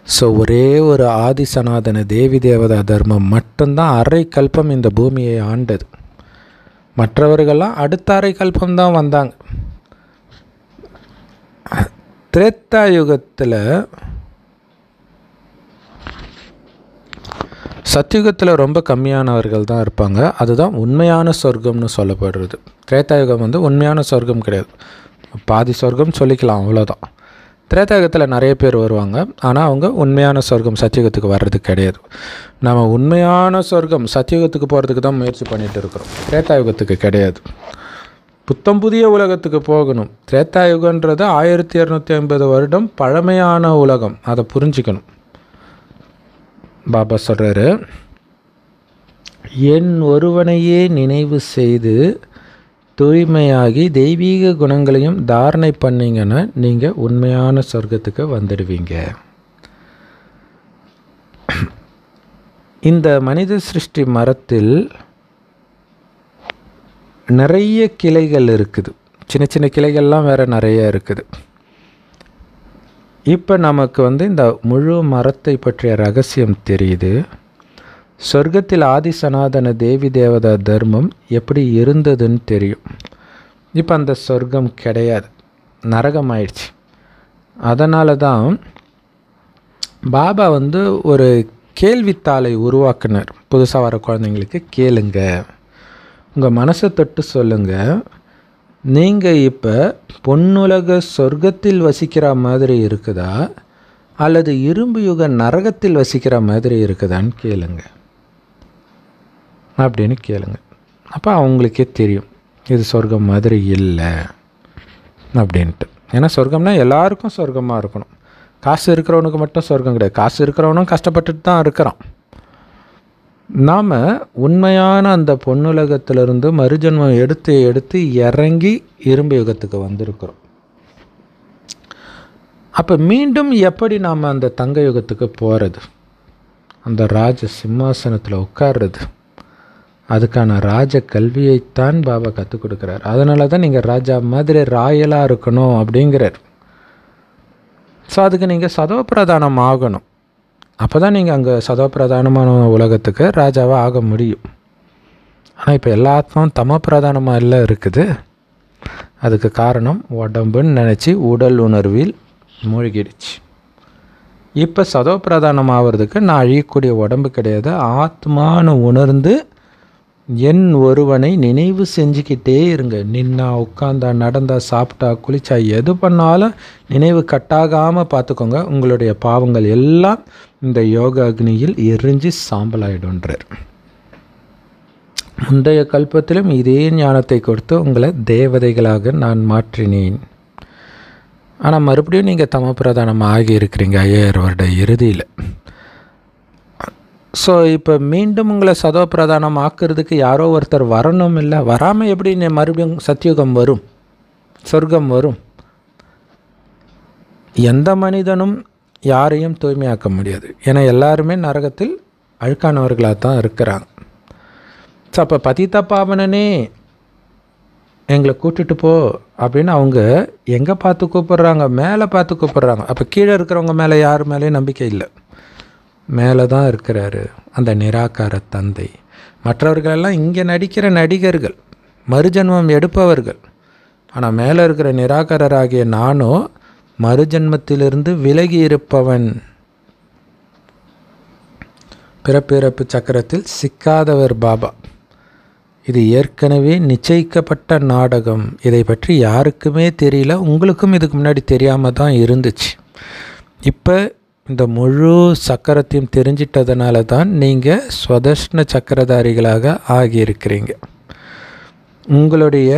ஸோ ஒரே ஒரு ஆதிசநாதன தேவி தேவதா தர்மம் மட்டும்தான் அரை கல்பம் இந்த பூமியை ஆண்டது. மற்றவர்கள்லாம் அடுத்த அரை கல்பம் தான் வந்தாங்க. திரேத்தா யுகத்தில் சத்தியுகத்தில் ரொம்ப கம்மியானவர்கள் தான் இருப்பாங்க. அதுதான் உண்மையான சொர்க்கம்னு சொல்லப்படுறது. திரேத்தாயுகம் வந்து உண்மையான சொர்க்கம் கிடையாது. பாதி சொர்க்கம் சொல்லிக்கலாம் அவ்வளோதான் திரேதாகத்தில் நிறைய பேர் வருவாங்க. ஆனால் அவங்க உண்மையான சொர்க்கம் சத்தியுகத்துக்கு வர்றது கிடையாது. நம்ம உண்மையான சொர்க்கம் சத்தியுகத்துக்கு போகிறதுக்கு தான் முயற்சி பண்ணிகிட்டு இருக்கிறோம். திரேதாயுகத்துக்கு கிடையாது. புத்தம் புதிய உலகத்துக்கு போகணும். திரேத்தாயுகன்றது ஆயிரத்தி இரநூத்தி ஐம்பது வருடம் பழமையான உலகம். அதை புரிஞ்சுக்கணும். பாபா சொல்கிறாரு என் ஒருவனையே நினைவு செய்து தூய்மையாகி தெய்வீக குணங்களையும் தாரணை பண்ணிங்கன்னா நீங்கள் உண்மையான சொர்க்கத்துக்கு வந்துடுவீங்க. இந்த மனித சிருஷ்டி மரத்தில் நிறைய கிளைகள் இருக்குது. சின்ன சின்ன கிளைகள்லாம் வேறு நிறைய இருக்குது. இப்போ நமக்கு வந்து இந்த முழு மரத்தை பற்றிய ரகசியம் தெரியுது. சொர்க்கத்தில் ஆதி சனாதன தேவி தேவதா தர்மம் எப்படி இருந்ததுன்னு தெரியும். இப்போ அந்த சொர்க்கம் கிடையாது. நரகம் ஆயிடுச்சு அதனால தான் பாபா வந்து ஒரு கேள்வித்தாளை உருவாக்குனார். புதுசாக வர குழந்தைங்களுக்கு கேளுங்க. உங்கள் மனசை தொட்டு சொல்லுங்கள் நீங்கள் இப்போ பொன்னுலக சொர்க்கத்தில் வசிக்கிற மாதிரி இருக்குதா? அல்லது இரும்பு யுக நரகத்தில் வசிக்கிற மாதிரி இருக்குதான்னு கேளுங்கள் அப்படின்னு கேளுங்க. அப்போ அவங்களுக்கே தெரியும். இது சொர்க்கம் மாதிரி இல்லை. அப்படின்ட்டு. ஏன்னா சொர்க்கம்னா எல்லாருக்கும் சொர்க்கமாக இருக்கணும். காசு இருக்கிறவனுக்கு மட்டும் சொர்க்கம் கிடையாது. காசு இருக்கிறவனும் கஷ்டப்பட்டுட்டு தான் இருக்கிறான். நாம் உண்மையான அந்த பொன்னுலகத்திலிருந்து மறுஜன்மம் எடுத்து எடுத்து இறங்கி இரும்பு யுகத்துக்கு வந்திருக்கிறோம். அப்போ மீண்டும் எப்படி நாம் அந்த தங்க யுகத்துக்கு போகிறது அந்த ராஜ சிம்மாசனத்தில் உட்கார்றது? அதுக்கான ராஜ கல்வியைத்தான் பாபா கற்றுக் கொடுக்குறார். அதனால தான் நீங்கள் ராஜா மாதிரி ராயலாக இருக்கணும் அப்படிங்கிறார். ஸோ அதுக்கு நீங்கள் சதவப்பிரதானம் ஆகணும். அப்போ தான் நீங்கள் அங்கே சதவப்பிரதானமான உலகத்துக்கு ராஜாவாக ஆக முடியும். ஆனால் இப்போ எல்லா ஆத்மாவும் தம பிரதானமாக எல்லாம் இருக்குது. அதுக்கு காரணம் உடம்புன்னு நினச்சி உடல் உணர்வில் மூழ்கிடுச்சு. இப்போ சதோ பிரதானம் ஆகிறதுக்கு நான் அழியக்கூடிய உடம்பு கிடையாது. ஆத்மான்னு உணர்ந்து என் ஒருவனை நினைவு செஞ்சுக்கிட்டே இருங்க. நின்னா உட்காந்தா நடந்தா சாப்பிட்டா குளிச்சா எது பண்ணாலும் நினைவு கட்டாகாமல் பார்த்துக்கோங்க. உங்களுடைய பாவங்கள் எல்லாம் இந்த யோக அக்னியில் எரிஞ்சு சாம்பலாயிடுன்றார் முந்தைய கல்பத்திலும் இதே ஞானத்தை கொடுத்து உங்களை தேவதைகளாக நான் மாற்றினேன். ஆனால் மறுபடியும் நீங்கள் தம பிரதானம் ஆகி இருக்கிறீங்க. ஐயாயிரம் வருட இறுதியில். ஸோ இப்போ மீண்டும் உங்களை சதோ பிரதானம் ஆக்கிறதுக்கு யாரோ ஒருத்தர் வரணும் இல்லை? வராமல் எப்படி மறுபடியும் சத்தியுகம் வரும்? சொர்க்கம் வரும்? எந்த மனிதனும் யாரையும் தூய்மையாக்க முடியாது. ஏன்னா எல்லாருமே நரகத்தில் அழுக்கானவர்களாக தான் இருக்கிறாங்க. ஸோ அப்போ பதித்த பாவனனே எங்களை கூட்டுட்டு போ அப்படின்னு அவங்க எங்கே பார்த்து கூப்பிட்றாங்க? மேலே பார்த்து கூப்பிட்றாங்க. அப்போ கீழே இருக்கிறவங்க மேலே யார் மேலேயும் நம்பிக்கை இல்லை. மேலே தான் இருக்கிறாரு அந்த நிராகார தந்தை. மற்றவர்களெல்லாம் இங்கே நடிக்கிற நடிகர்கள் மறுஜன்மம் எடுப்பவர்கள். ஆனால் மேலே இருக்கிற நிராகாரராகிய நானோ மறுஜன்மத்திலிருந்து விலகி இருப்பவன். பிறப்பிறப்பு சக்கரத்தில் சிக்காதவர் பாபா. இது ஏற்கனவே நிச்சயிக்கப்பட்ட நாடகம். இதை பற்றி யாருக்குமே தெரியல. உங்களுக்கும் இதுக்கு முன்னாடி தெரியாமல் தான் இருந்துச்சு. இப்போ இந்த முழு சக்கரத்தையும் தெரிஞ்சிட்டதுனால தான் நீங்கள் ஸ்வதர்ஷ்ண சக்கரதாரிகளாக ஆகியிருக்கிறீங்க. உங்களுடைய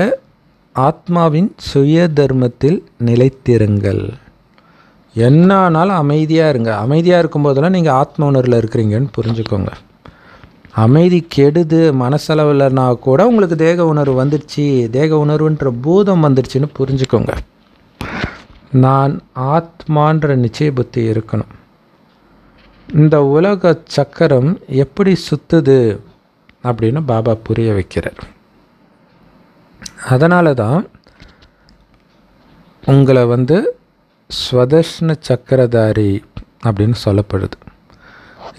ஆத்மாவின் சுய தர்மத்தில் நிலைத்திருங்கள். என்ன ஆனாலும் அமைதியாக இருங்க. அமைதியாக இருக்கும்போதெல்லாம் நீங்கள் ஆத்ம உணர்வில் இருக்கிறீங்கன்னு புரிஞ்சுக்கோங்க. அமைதி கெடுது மனசளவில்னா கூட உங்களுக்கு தேக உணர்வு வந்துடுச்சு. தேக உணர்வுன்ற பூதம் வந்துடுச்சுன்னு புரிஞ்சுக்கோங்க. நான் ஆத்மான்ற நிச்சய புத்தி இருக்கணும். இந்த உலக சக்கரம் எப்படி சுத்துது அப்படின்னு பாபா புரிய வைக்கிறார். அதனால தான் உங்களை வந்து ஸ்வதர்ஷ்ண சக்கரதாரி அப்படின்னு சொல்லப்படுது.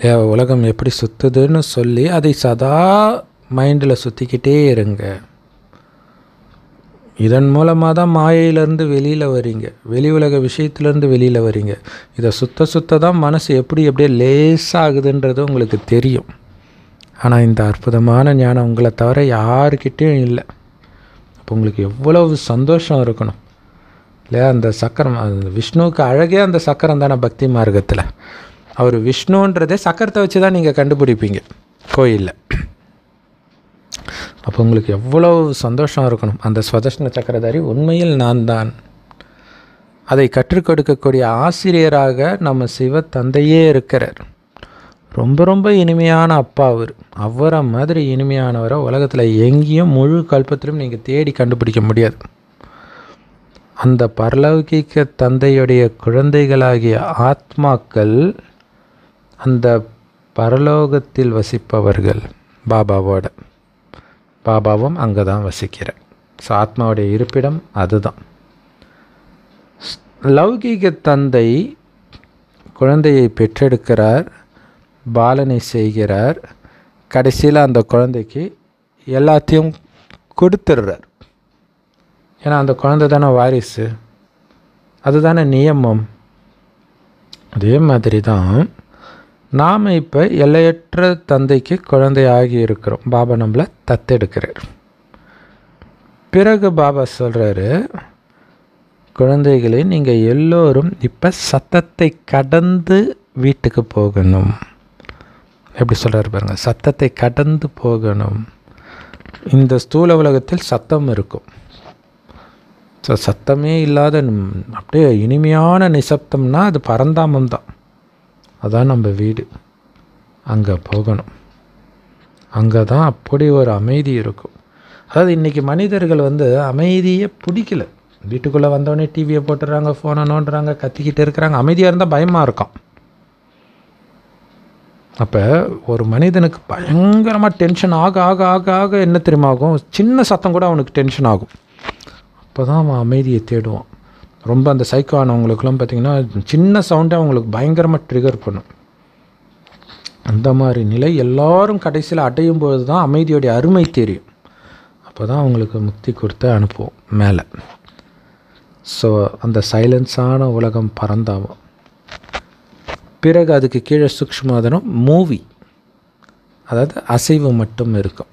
ஏ, உலகம் எப்படி சுத்துதுன்னு சொல்லி அதை சதா மைண்டில் சுற்றிக்கிட்டே இருங்க. இதன் மூலமாக தான் மாயையிலேருந்து வெளியில் வரீங்க. வெளி உலக விஷயத்துலேருந்து வெளியில் வரீங்க. இதை சுத்த சுத்த தான் மனசு எப்படி எப்படியே லேசாகுதுன்றது உங்களுக்கு தெரியும். ஆனால் இந்த அற்புதமான ஞானம் உங்களை தவிர யாருக்கிட்டேயும் இல்லை. அப்போ உங்களுக்கு எவ்வளவு சந்தோஷம் இருக்கணும். இல்லையா? அந்த சக்கரம் விஷ்ணுவுக்கு அழகே அந்த சக்கரம் தானே பக்தி மார்க்கத்தில். அவர் விஷ்ணுன்றதே சக்கரத்தை வச்சு தான் நீங்கள் கண்டுபிடிப்பீங்க. கோயிலில். அப்போ உங்களுக்கு எவ்வளோ சந்தோஷம் இருக்கணும்? அந்த ஸ்வதர்ஷ்ண சக்கரதாரி உண்மையில் நான் தான். அதை கற்றுக் கொடுக்கக்கூடிய ஆசிரியராக நம்ம சிவ தந்தையே இருக்கிறார். ரொம்ப ரொம்ப இனிமையான அப்பா அவர். அவரை மாதிரி இனிமையானவரை உலகத்தில் எங்கேயும் முழு கல்பத்திலும் நீங்கள் தேடி கண்டுபிடிக்க முடியாது. அந்த பரலௌகிக்க தந்தையுடைய குழந்தைகளாகிய ஆத்மாக்கள் அந்த பரலோகத்தில் வசிப்பவர்கள் பாபாவோட. பாபாவும் அங்கே தான் வசிக்கிறார். ஸோ ஆத்மாவுடைய இருப்பிடம் அதுதான். லௌகீக தந்தை குழந்தையை பெற்றெடுக்கிறார் பாலனை செய்கிறார். கடைசியில் அந்த குழந்தைக்கு எல்லாத்தையும் கொடுத்துடுறார். ஏன்னா அந்த குழந்தை தானே வாரிசு. அதுதானே நியமம். அதே மாதிரி தான் நாம் இப்போ எல்லையற்ற தந்தைக்கு குழந்தையாகி இருக்கிறோம். பாபா நம்மளை தத்தெடுக்கிறார். பிறகு பாபா சொல்கிறாரு குழந்தைகளே நீங்கள் எல்லோரும் இப்போ சத்தத்தை கடந்து வீட்டுக்கு போகணும். எப்படி சொல்கிறார் பாருங்கள் சத்தத்தை கடந்து போகணும். இந்த ஸ்தூல உலகத்தில் சத்தம் இருக்கும். ஸோ சத்தமே இல்லாத அப்படியே இனிமையான நிசப்தம்னா அது பரந்தாமம் தான் அதான் நம்ம வீடு. அங்கே போகணும். அங்கே தான் அப்படி ஒரு அமைதி இருக்கும். அதாவது இன்றைக்கி மனிதர்கள் வந்து அமைதியை பிடிக்கல. வீட்டுக்குள்ளே வந்தோடனே டிவியை போட்டுடுறாங்க ஃபோனை நோண்டுறாங்க கத்திக்கிட்டு இருக்கிறாங்க. அமைதியாக இருந்தால் பயமாக இருக்கும். அப்போ ஒரு மனிதனுக்கு பயங்கரமாக டென்ஷன் ஆக ஆக ஆக ஆக என்ன தெரியுமா ஆகும்? சின்ன சத்தம் கூட அவனுக்கு டென்ஷன் ஆகும். அப்போ தான் அவன் அமைதியை தேடுவான். ரொம்ப அந்த சைக்கோ ஆனவங்களுக்குலாம் பார்த்திங்கன்னா சின்ன சவுண்டே அவங்களுக்கு பயங்கரமாக ட்ரிகர் பண்ணும். அந்த மாதிரி நிலை எல்லாரும் கடைசியில் அடையும் பொழுது தான் அமைதியோடைய அருமை தெரியும். அப்போ தான் அவங்களுக்கு முக்தி கொடுத்து அனுப்புவோம் மேலே. ஸோ அந்த சைலன்ஸான உலகம் பறந்தாவும் பிறகு அதுக்கு கீழே சூக்ஷ்மவாதனம் மூவி அதாவது அசைவு மட்டும் இருக்கும்.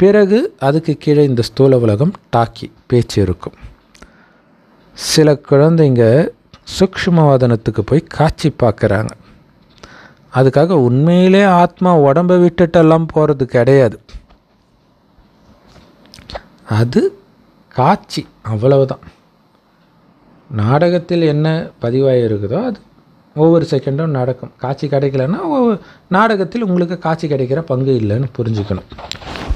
பிறகு அதுக்கு கீழே இந்த ஸ்தூல உலகம் டாக்கி பேச்சு இருக்கும். சில குழந்தைங்க சூக்ஷ்மவாதனத்துக்கு போய் காட்சி பார்க்குறாங்க. அதுக்காக உண்மையிலே ஆத்மா உடம்பை விட்டுட்டெல்லாம் போகிறது கிடையாது. அது காட்சி அவ்வளவுதான். நாடகத்தில் என்ன பதிவாகி இருக்குதோ அது ஒவ்வொரு செகண்டும் நடக்கும். காட்சி கிடைக்கலன்னா நாடகத்தில் உங்களுக்கு காட்சி கிடைக்கிற பங்கு இல்லைன்னு புரிஞ்சுக்கணும்.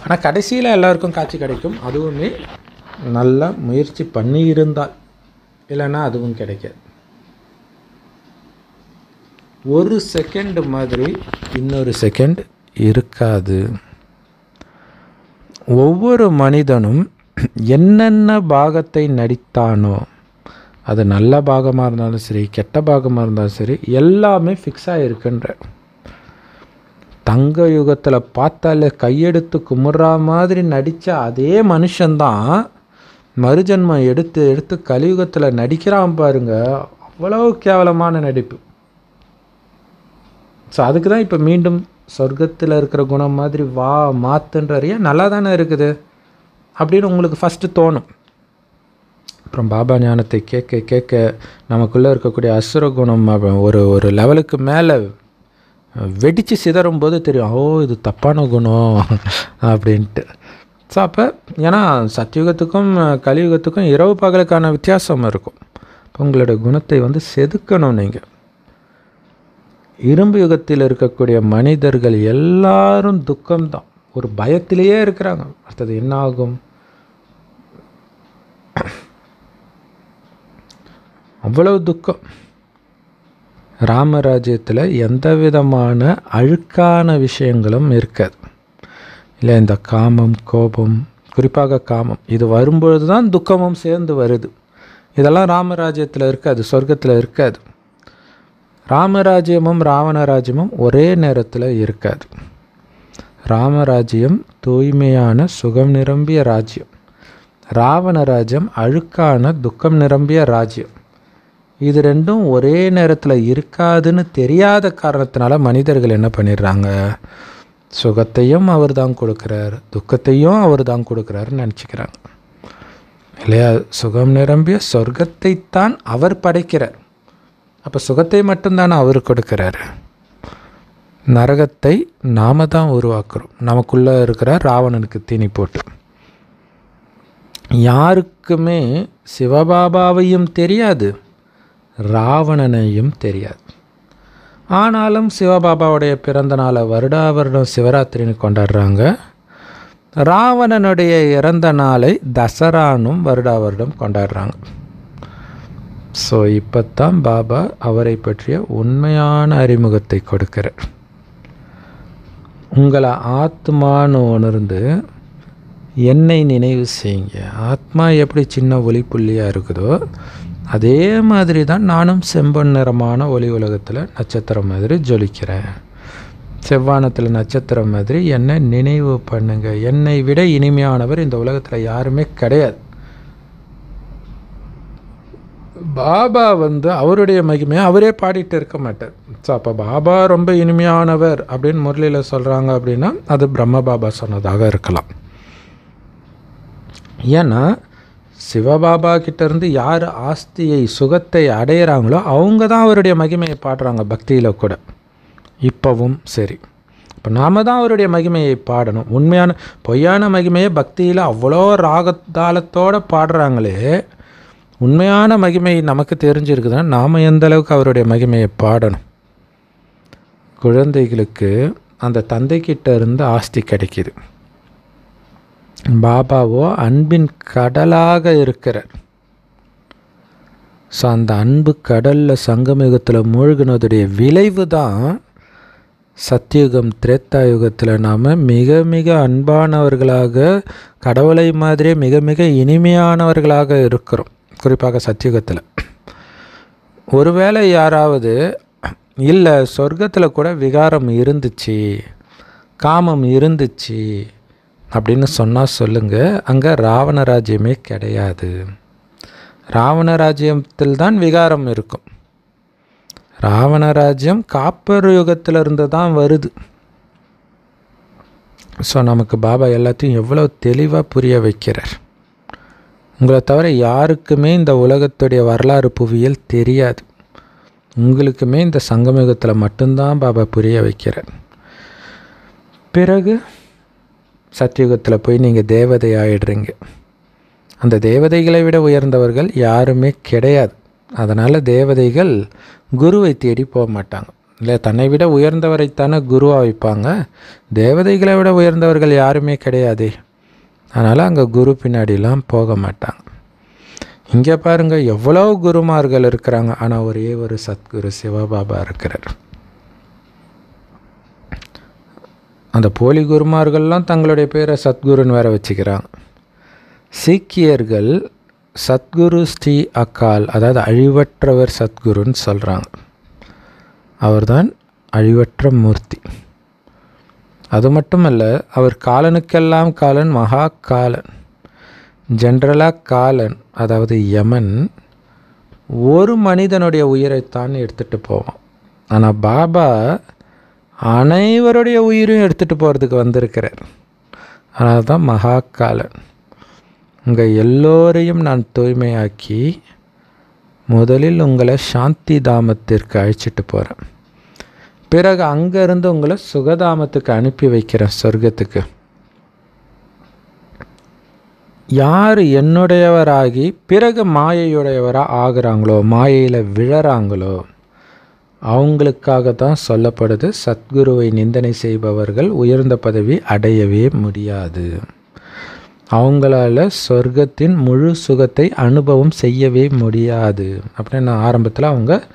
ஆனால் கடைசியில் எல்லாருக்கும் காட்சி கிடைக்கும். அதுவுமே நல்லா முயற்சி பண்ணி இருந்தால் இல்லைன்னா அதுவும் கிடைக்காது. ஒரு செகண்ட் மாதிரி இன்னொரு செகண்ட் இருக்காது. ஒவ்வொரு மனிதனும் என்னென்ன பாகத்தை நடித்தானோ அது நல்ல பாகமாக இருந்தாலும் சரி கெட்ட பாகமாக இருந்தாலும் சரி எல்லாமே ஃபிக்ஸாக இருக்குன்ற தங்க யுகத்தில் பார்த்தாலே கையெடுத்து குமுறா மாதிரி நடித்த அதே மனுஷன்தான் மறுஜன்மம் எடுத்து எடுத்து கலியுகத்தில் நடிக்கிறான் பாருங்க அவ்வளோ கேவலமான நடிப்பு. ஸோ அதுக்கு தான் இப்போ மீண்டும் சொர்க்கத்தில் இருக்கிற குணம் மாதிரி வா மாத்துன்றிய நல்லா தானே இருக்குது? அப்படின்னு உங்களுக்கு ஃபஸ்ட்டு தோணும். அப்புறம் பாபா ஞானத்தை கேட்க கேட்க நமக்குள்ளே இருக்கக்கூடிய அசுர குணம் ஒரு ஒரு லெவலுக்கு மேலே வெடித்து சிதறும் போது தெரியும் ஓ இது தப்பான குணம் அப்படின்ட்டு. ஸோ அப்போ ஏன்னா சத்தியுகத்துக்கும் கலியுகத்துக்கும் இரவு பகலுக்கான வித்தியாசம் இருக்கும். உங்களுடைய குணத்தை வந்து செதுக்கணும் நீங்கள் இரும்பு யுகத்தில் இருக்கக்கூடிய மனிதர்கள் எல்லாரும் துக்கம்தான். ஒரு பயத்திலேயே இருக்கிறாங்க. அடுத்தது என்ன ஆகும்? அவ்வளவு துக்கம். ராமராஜ்யத்தில் எந்த விதமான அழுக்கான விஷயங்களும் இருக்காது. இல்லை இந்த காமம் கோபம் குறிப்பாக காமம். இது வரும்பொழுது தான் துக்கமும் சேர்ந்து வருது. இதெல்லாம் ராமராஜ்யத்தில் இருக்காது சொர்க்கத்தில் இருக்காது. ராமராஜ்யமும் ராவணராஜ்யமும் ஒரே நேரத்தில் இருக்காது. ராமராஜ்யம் தூய்மையான சுகம் நிரம்பிய ராஜ்யம். ராவண ராஜ்யம் அழுக்கான துக்கம் நிரம்பிய ராஜ்யம். இது ரெண்டும் ஒரே நேரத்தில் இருக்காதுன்னு தெரியாத காரணத்தினால மனிதர்கள் என்ன பண்ணிடுறாங்க? சுகத்தையும் அவர் தான் கொடுக்குறார் துக்கத்தையும் அவர் தான் கொடுக்குறாருன்னு நினச்சிக்கிறாங்க. இல்லையா? சுகம் நிரம்பிய சொர்க்கத்தைத்தான் அவர் படைக்கிறார். அப்போ சுகத்தை மட்டும்தானே அவர் கொடுக்குறாரு? நரகத்தை நாம தான் உருவாக்குறோம். நமக்குள்ளே இருக்கிற ராவணனுக்கு தீனி போட்டு. யாருக்குமே சிவபாபாவையும் தெரியாது ராவணனையும் தெரியாது. ஆனாலும் சிவபாபாவுடைய பிறந்த நாளை வருடா வருடம் சிவராத்திரின்னு கொண்டாடுறாங்க. ராவணனுடைய இறந்த நாளை தசரானும் வருடா வருடம் கொண்டாடுறாங்க. ஸோ இப்போ தான் பாபா அவரை பற்றிய உண்மையான அறிமுகத்தை கொடுக்கிறார். உங்களை ஆத்மான்னு உணர்ந்து என்னை நினைவு செய்யுங்க. ஆத்மா எப்படி சின்ன ஒளிப்புள்ளியாக இருக்குதோ அதே மாதிரி தான் நானும் செம்பன் நிறமான ஒளி உலகத்தில் நட்சத்திரம் மாதிரி ஜொலிக்கிறேன். செவ்வானத்தில் நட்சத்திரம் மாதிரி என்னை நினைவு பண்ணுங்க. என்னை விட இனிமையானவர் இந்த உலகத்தில் யாருமே கிடையாது. பாபா வந்து அவருடைய மகிமையை அவரே பாடிட்டு இருக்க மாட்டார். ஸோ அப்போ பாபா ரொம்ப இனிமையானவர் அப்படின்னு முரளியில் சொல்கிறாங்க அப்படின்னா அது பிரம்ம பாபா சொன்னதாக இருக்கலாம். ஏன்னா சிவபாபா கிட்டேருந்து யார் ஆஸ்தியை சுகத்தை அடையிறாங்களோ அவங்க தான் அவருடைய மகிமையை பாடுறாங்க பக்தியில் கூட. இப்போவும் சரி. இப்போ நாம் தான் அவருடைய மகிமையை பாடணும். உண்மையான பொய்யான மகிமையை பக்தியில் அவ்வளோ ராகத்தாளத்தோடு பாடுறாங்களே உண்மையான மகிமை நமக்கு தெரிஞ்சிருக்குதுன்னா நாம் எந்த அளவுக்கு அவருடைய மகிமையை பாடணும்? குழந்தைகளுக்கு அந்த தந்தைக்கிட்ட இருந்து ஆஸ்தி கிடைக்கிது. பாபாவோ அன்பின் கடலாக இருக்கிறார். ஸோ அந்த அன்பு கடலில் சங்கமயுகத்தில் மூழ்கினதுடைய விளைவு தான் சத்தியுகம் திரேத்தா யுகத்தில் நாம் மிக மிக அன்பானவர்களாக கடவுளை மாதிரியே மிக மிக இனிமையானவர்களாக இருக்கிறோம் குறிப்பாக சத்தியுகத்தில். ஒருவேளை யாராவது இல்லை சொர்க்கத்தில் கூட விகாரம் இருந்துச்சு காமம் இருந்துச்சு அப்படின்னு சொன்னால் சொல்லுங்கள் அங்கே ராவண ராஜ்யமே கிடையாது. ராவண ராஜ்யத்தில் தான் விகாரம் இருக்கும். ராவண ராஜ்யம் காப்பர் யுகத்தில் இருந்து தான் வருது. ஸோ நமக்கு பாபா எல்லாத்தையும் எவ்வளோ தெளிவாக புரிய வைக்கிறார். உங்களை தவிர யாருக்குமே இந்த உலகத்துடைய வரலாறு புவியியல் தெரியாது. உங்களுக்குமே இந்த சங்கமயுகத்தில் மட்டும்தான் பாபா புரிய வைக்கிறார். பிறகு சத்தியுகத்தில் போய் நீங்கள் தேவதை ஆயிடுறீங்க அந்த தேவதைகளை விட உயர்ந்தவர்கள் யாருமே கிடையாது. அதனால் தேவதைகள் குருவை தேடி போக மாட்டாங்க. இல்லை தன்னை விட உயர்ந்தவரைத்தானே குருவாக வைப்பாங்க. தேவதைகளை விட உயர்ந்தவர்கள் யாருமே கிடையாதே. அதனால் அங்கே குரு பின்னாடிலாம் போக மாட்டாங்க. இங்கே பாருங்கள் எவ்வளோ குருமார்கள் இருக்கிறாங்க. ஆனால் ஒரே ஒரு சத்குரு சிவபாபா இருக்கிறார். அந்த போலி குருமார்கள்லாம் தங்களுடைய பேரை சத்குருன்னு வேற வச்சுக்கிறாங்க. சீக்கியர்கள் சத்குரு ஸ்ரீ அக்கால் அதாவது அழிவற்றவர் சத்குருன்னு சொல்கிறாங்க அவர்தான் அழிவற்ற மூர்த்தி. அது மட்டுமல்ல அவர் காலனுக்கெல்லாம் காலன் மகா காலன் ஜென்ரலாக காலன் அதாவது யமன் ஒரு மனிதனுடைய உயிரைத்தான் எடுத்துகிட்டு போவான். ஆனால் பாபா அனைவருடைய உயிரையும் எடுத்துகிட்டு போகிறதுக்கு வந்திருக்கிறார். அதனால தான் மகாக்காலன் உங்கள் எல்லோரையும் நான் தூய்மையாக்கி முதலில் உங்களை சாந்தி தாமத்திற்கு அழைச்சிட்டு போகிறேன் பிறகு அங்கேருந்து உங்களை சுகதாமத்துக்கு அனுப்பி வைக்கிறேன் சொர்க்கத்துக்கு. யார் என்னுடையவராகி பிறகு மாயையுடையவராக ஆகுறாங்களோ மாயையில் விழறாங்களோ அவங்களுக்காக தான் சொல்லப்படுது சத்குருவை நிந்தனை செய்பவர்கள் உயர்ந்த பதவி அடையவே முடியாது. அவங்களால சொர்க்கத்தின் முழு சுகத்தை அனுபவம் செய்யவே முடியாது. அப்படின்னு ஆரம்பத்தில் அவங்க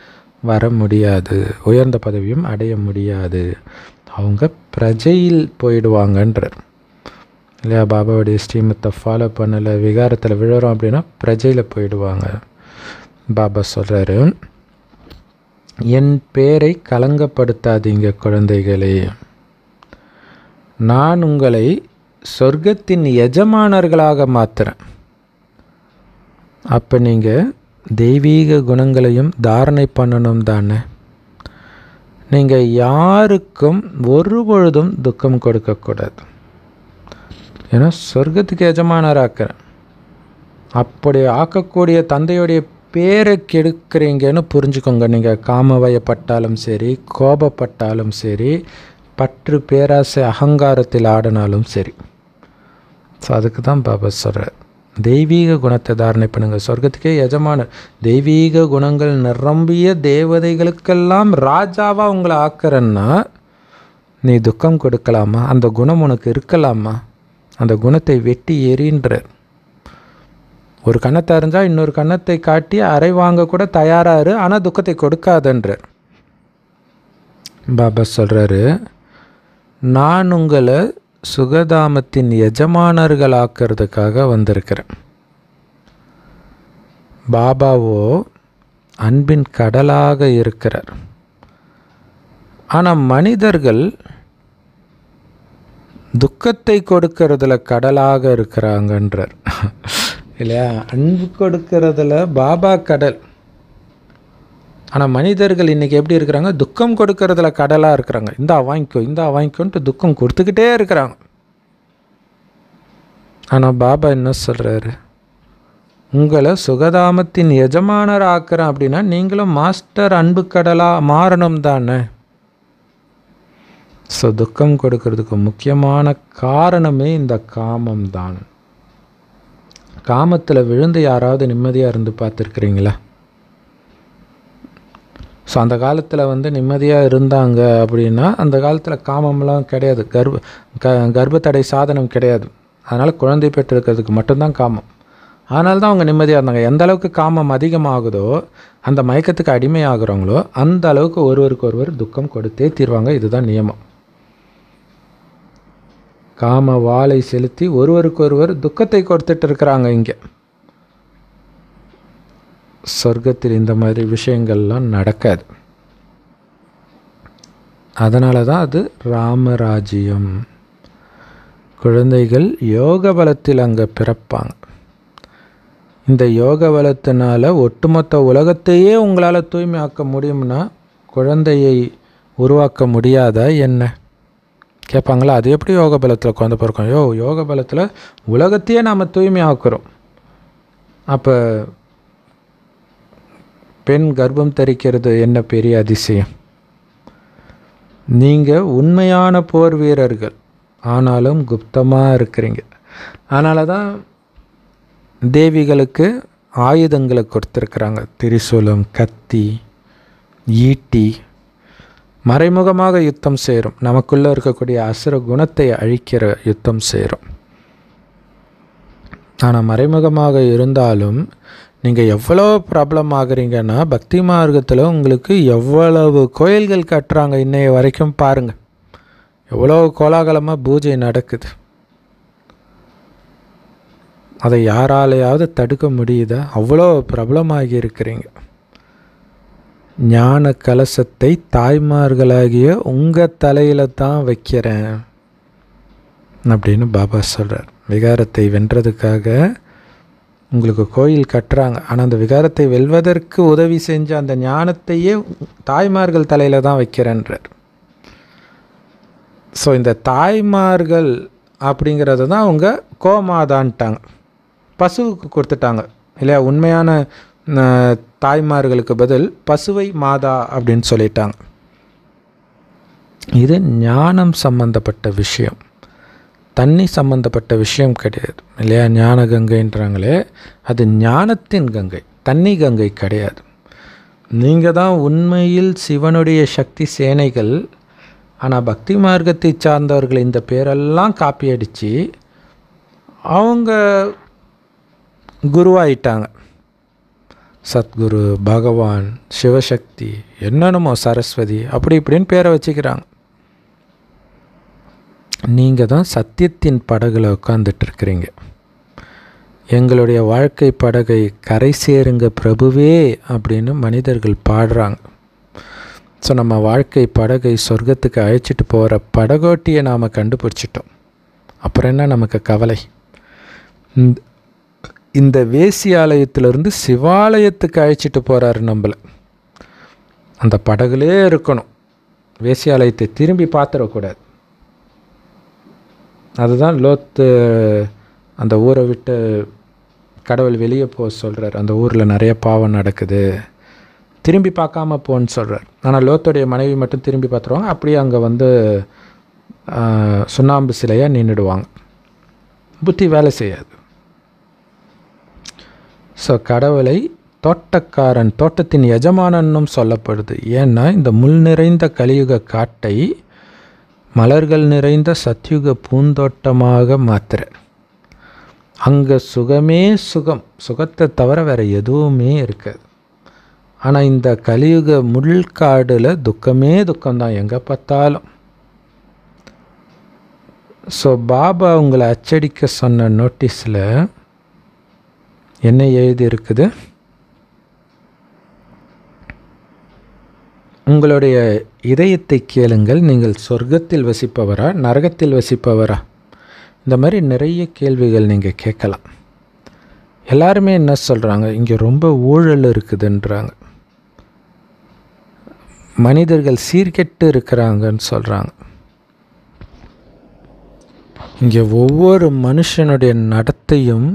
வர முடியாது உயர்ந்த பதவியும் அடைய முடியாது. அவங்க பிரஜையில் போயிடுவாங்கன்றார் இல்லையா பாபாவுடைய ஸ்ரீமத்தை ஃபாலோ பண்ணலை விகாரத்தில் விழுறோம் அப்படின்னா பிரஜையில் போயிடுவாங்க. பாபா சொல்கிறாரு என் பேரை கலங்கப்படுத்தாதீங்க குழந்தைகளே. நான் உங்களை சொர்க்கத்தின் எஜமானர்களாக மாத்துறேன். அப்போ நீங்கள் தெய்வீக குணங்களையும் தாரணை பண்ணணும் தானே. நீங்கள் யாருக்கும் ஒரு பொழுதும் துக்கம் கொடுக்கக்கூடாது ஏன்னா சொர்க்கத்துக்கு எஜமானராக்கிறேன். அப்படி ஆக்கக்கூடிய தந்தையுடைய பேரை கெடுக்கிறீங்கன்னு புரிஞ்சுக்கோங்க. நீங்கள் காமவயப்பட்டாலும் சரி கோபப்பட்டாலும் சரி பற்று பேராசை அகங்காரத்தில் ஆடினாலும் சரி. ஸோ அதுக்கு தான் பாபா சொல்கிறார் தெய்வீக குணத்தை தாரணை பண்ணுங்க. சொர்க்கத்துக்கே எஜமான தெய்வீக குணங்கள் நிரம்பிய தேவதைகளுக்கெல்லாம் ராஜாவாக உங்களை ஆக்கிறன்னா நீ துக்கம் கொடுக்கலாமா? அந்த குணம் உனக்கு இருக்கலாமா? அந்த குணத்தை வெட்டி எறின்றார் ஒரு கண்ணத்தை அறிஞ்சால் இன்னொரு கண்ணத்தை காட்டி அரை வாங்க கூட தயாராரு ஆனால் துக்கத்தை கொடுக்காதன்றார் பாபா சொல்கிறாரு நான் உங்களை சுகதாமத்தின் எஜமானர்களாக்கிறதுக்காக வந்திருக்கிறேன். பாபாவோ அன்பின் கடலாக இருக்கிறார். ஆனால் மனிதர்கள் துக்கத்தை கொடுக்கறதுல கடலாக இருக்கிறாங்கன்றார். இல்லையா? அன்பு கொடுக்கறதுல பாபா கடல். ஆனால் மனிதர்கள் இன்றைக்கி எப்படி இருக்கிறாங்க? துக்கம் கொடுக்கறதுல கடலாக இருக்கிறாங்க. இந்தா வாங்கிக்கோ இந்தா வாங்கிக்கோன்ட்டு துக்கம் கொடுத்துக்கிட்டே இருக்கிறாங்க. ஆனால் பாபா என்ன சொல்கிறாரு உங்களை சுகதாமத்தின் எஜமானர் ஆக்குறேன் அப்படின்னா நீங்களும் மாஸ்டர் அன்பு கடலாக மாறணும் தானே. ஸோ துக்கம் கொடுக்கறதுக்கு முக்கியமான காரணமே இந்த காமம் தான் காமத்தில் விழுந்து யாராவது நிம்மதியாக இருந்து பார்த்துருக்குறீங்களா? ஸோ அந்த காலத்தில் வந்து நிம்மதியாக இருந்தாங்க அப்படின்னா அந்த காலத்தில் காமம்லாம் கிடையாது. கர்ப்ப க கர்ப்பத்தடை சாதனம் கிடையாது. அதனால் குழந்தை பெற்றிருக்கிறதுக்கு மட்டும்தான் காமம். அதனால தான் அவங்க நிம்மதியாக இருந்தாங்க. எந்த அளவுக்கு காமம் அதிகமாகுதோ அந்த மயக்கத்துக்கு அடிமையாகிறவங்களோ அந்த அளவுக்கு ஒருவருக்கு ஒருவர் துக்கம் கொடுத்தே தீர்வாங்க. இதுதான் நியமம். காம வாளை செலுத்தி ஒருவருக்கொருவர் துக்கத்தை கொடுத்துட்டு இருக்கிறாங்க இங்கே. சொர்க்கத்தில் இந்த மாதிரி விஷயங்கள்லாம் நடக்காது. அதனால தான் அது ராமராஜ்யம். குழந்தைகள் யோக பலத்தில் அங்கே பிறப்பாங்க. இந்த யோக பலத்தினால் ஒட்டுமொத்த உலகத்தையே உங்களால் தூய்மையாக்க முடியும்னா குழந்தையை உருவாக்க முடியாதா என்ன? கேட்பாங்களா? அது எப்படி யோக பலத்தில் குழந்தை பிறக்கும் யோ யோக பலத்தில் உலகத்தையே நாம் தூய்மையாக்குறோம். அப்போ பெண் கர்ப்பம் தரிக்கிறது என்ன பெரிய அதிசயம்? நீங்கள் உண்மையான போர் வீரர்கள். ஆனாலும் குப்தமாக இருக்கிறீங்க. அதனால தான் தேவிகளுக்கு ஆயுதங்களை கொடுத்துருக்குறாங்க. திரிசூலம் கத்தி ஈட்டி மறைமுகமாக யுத்தம் சேரும். நமக்குள்ளே இருக்கக்கூடிய அசுர குணத்தை அழிக்கிற யுத்தம் செய்கிறோம் ஆனால் மறைமுகமாக இருந்தாலும் நீங்கள் எவ்வளோ ப்ராப்ளம் ஆகுறீங்கன்னா பக்தி மார்க்கத்தில் உங்களுக்கு எவ்வளவு கோயில்கள் கட்டுறாங்க இன்னைய வரைக்கும் பாருங்கள் எவ்வளோ கோலாகலமாக பூஜை நடக்குது. அதை யாராலையாவது தடுக்க முடியுதா? அவ்வளோ பிரபலமாகி இருக்கிறீங்க. ஞான கலசத்தை தாய்மார்களாகிய உங்கள் தலையில் தான் வைக்கிறேன். அப்படின்னு பாபா சொல்கிறார் விகாரத்தை வென்றதுக்காக உங்களுக்கு கோயில் கட்டுறாங்க. ஆனால் அந்த விகாரத்தை வெல்வதற்கு உதவி செஞ்ச அந்த ஞானத்தையே தாய்மார்கள் தலையில் தான் வைக்கிறேன்றார். ஸோ இந்த தாய்மார்கள் அப்படிங்கிறத தான் அவங்க கோமாதான்ட்டாங்க. பசுவுக்கு கொடுத்துட்டாங்க. இல்லையா? உண்மையான தாய்மார்களுக்கு பதில் பசுவை மாதா அப்படின்னு சொல்லிட்டாங்க. இது ஞானம் சம்பந்தப்பட்ட விஷயம். தண்ணி சம்பந்தப்பட்ட விஷயம் கிடையாது. இல்லையா? ஞான கங்கைன்றாங்களே. அது ஞானத்தின் கங்கை. தண்ணி கங்கை கிடையாது. நீங்கள் தான் உண்மையில் சிவனுடைய சக்தி சேனைகள். ஆனால் பக்தி மார்க்கத்தை சார்ந்தவர்கள் இந்த பேரெல்லாம் காப்பி அடித்து அவங்க குருவாயிட்டாங்க. சத்குரு பகவான் சிவசக்தி என்னென்னமோ சரஸ்வதி அப்படி இப்படின்னு பேரை வச்சுக்கிறாங்க. நீங்கள் தான் சத்தியத்தின் படகுல உட்காந்துட்டு இருக்கிறீங்க. எங்களுடைய வாழ்க்கை படகை கரை சேருங்க பிரபுவே அப்படின்னு மனிதர்கள் பாடுறாங்க. ஸோ நம்ம வாழ்க்கை படகை சொர்க்கத்துக்கு அழைச்சிட்டு போகிற படகோட்டியை நாம் கண்டுபிடிச்சிட்டோம். அப்புறம் என்ன நமக்கு கவலை? இந்த வேசி ஆலயத்திலிருந்து சிவாலயத்துக்கு அழைச்சிட்டு போகிறாரு நம்மளை. அந்த படகுலே இருக்கணும். வேசியாலயத்தை திரும்பி பார்த்துடக்கூடாது. அதுதான் லோத்து அந்த ஊரை விட்டு கடவுள் வெளியே போக சொல்கிறார் அந்த ஊரில் நிறைய பாவம் நடக்குது. திரும்பி பார்க்காம போன்னு சொல்கிறார் ஆனால் லோத்துடைய மனைவி மட்டும் திரும்பி பார்த்துருவாங்க. அப்படியே அங்கே வந்து சுண்ணாம்பு சிலையாக நின்றுடுவாங்க புத்தி வேலை செய்யாது. ஸோ கடவுளை தோட்டக்காரன் தோட்டத்தின் எஜமானன்னும் சொல்லப்படுது. ஏன்னா இந்த முள் நிறைந்த கலியுக காட்டை மலர்கள் நிறைந்த சத்யுக பூந்தோட்டமாக மாத்திர அங்கே சுகமே சுகம். சுகத்தை தவிர வேறு எதுவுமே இருக்காது. ஆனால் இந்த கலியுக முள்காடில் துக்கமே துக்கம்தான். எங்கே பார்த்தாலும். ஸோ பாபா உங்களை அச்சடிக்க சொன்ன நோட்டீஸில் என்ன எழுதி இருக்குது உங்களுடைய இதயத்தை கேளுங்கள். நீங்கள் சொர்க்கத்தில் வசிப்பவரா? நரகத்தில் வசிப்பவரா? இந்த மாதிரி நிறைய கேள்விகள் நீங்கள் கேட்கலாம். எல்லாருமே என்ன சொல்கிறாங்க இங்கே ரொம்ப ஊழல் இருக்குதுன்றாங்க. மனிதர்கள் சீர்கெட்டு இருக்கிறாங்கன்னு சொல்கிறாங்க இங்கே ஒவ்வொரு மனுஷனுடைய நடத்தையும்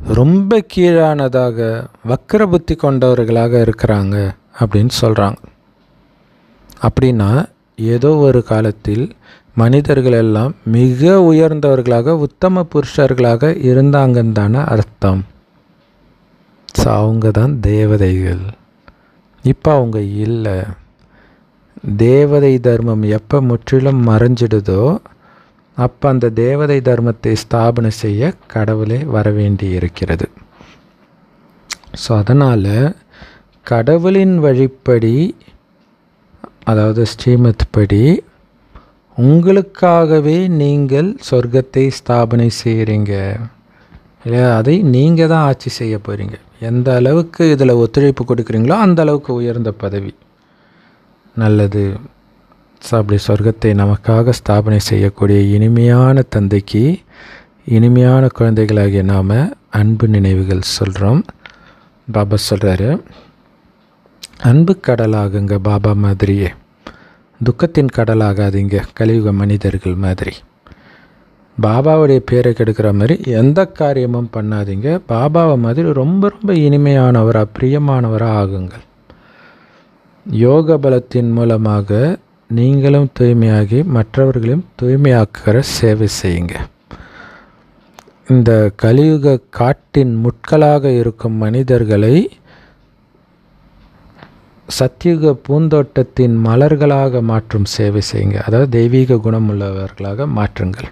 ரொம்ப கீழானதாக வக்கர புத்தி கொண்டவர்களாக இருக்கிறாங்க அப்படின்னு சொல்கிறாங்க அப்படின்னா ஏதோ ஒரு காலத்தில் மனிதர்கள் எல்லாம் மிக உயர்ந்தவர்களாக உத்தம புருஷர்களாக இருந்தாங்கன்னு தானே அர்த்தம். ஸோ அவங்க தான் தேவதைகள். இப்போ அவங்க இல்லை. தேவதை தர்மம் எப்போ முற்றிலும் மறைஞ்சிடுதோ அப்போ அந்த தேவதை தர்மத்தை ஸ்தாபனை செய்ய கடவுளே வரவேண்டி இருக்கிறது ஸோ அதனால் கடவுளின் வழிப்படி அதாவது ஸ்ரீமத் படி உங்களுக்காகவே நீங்கள் சொர்க்கத்தை ஸ்தாபனை செய்கிறீங்க இல்லையா? அதை நீங்கள் தான் ஆட்சி செய்ய போகிறீங்க எந்த அளவுக்கு இதில் ஒத்துழைப்பு கொடுக்குறீங்களோ அந்த அளவுக்கு உயர்ந்த பதவி. நல்லது. அப்படி சொர்க்கத்தை நமக்காக ஸ்தாபனை செய்யக்கூடிய இனிமையான தந்தைக்கு இனிமையான குழந்தைகளாகிய நாம் அன்பு நினைவுகள் சொல்கிறோம் பாபா சொல்கிறாரு அன்பு கடலாகுங்க பாபா மாதிரியே. துக்கத்தின் கடலாகாதீங்க கலியுக மனிதர்கள் மாதிரி. பாபாவுடைய பேரை கெடுக்கிற மாதிரி எந்த காரியமும் பண்ணாதீங்க. பாபாவை மாதிரி ரொம்ப ரொம்ப இனிமையானவராக பிரியமானவராக ஆகுங்கள். யோக பலத்தின் மூலமாக நீங்களும் தூய்மையாகி மற்றவர்களையும் தூய்மையாக்குகிற சேவை செய்யுங்க. இந்த கலியுக காட்டின் முட்களாக இருக்கும் மனிதர்களை சத்தியுக பூந்தோட்டத்தின் மலர்களாக மாற்றும் சேவை செய்யுங்க. அதாவது தெய்வீக குணமுள்ளவர்களாக மாற்றுங்கள்.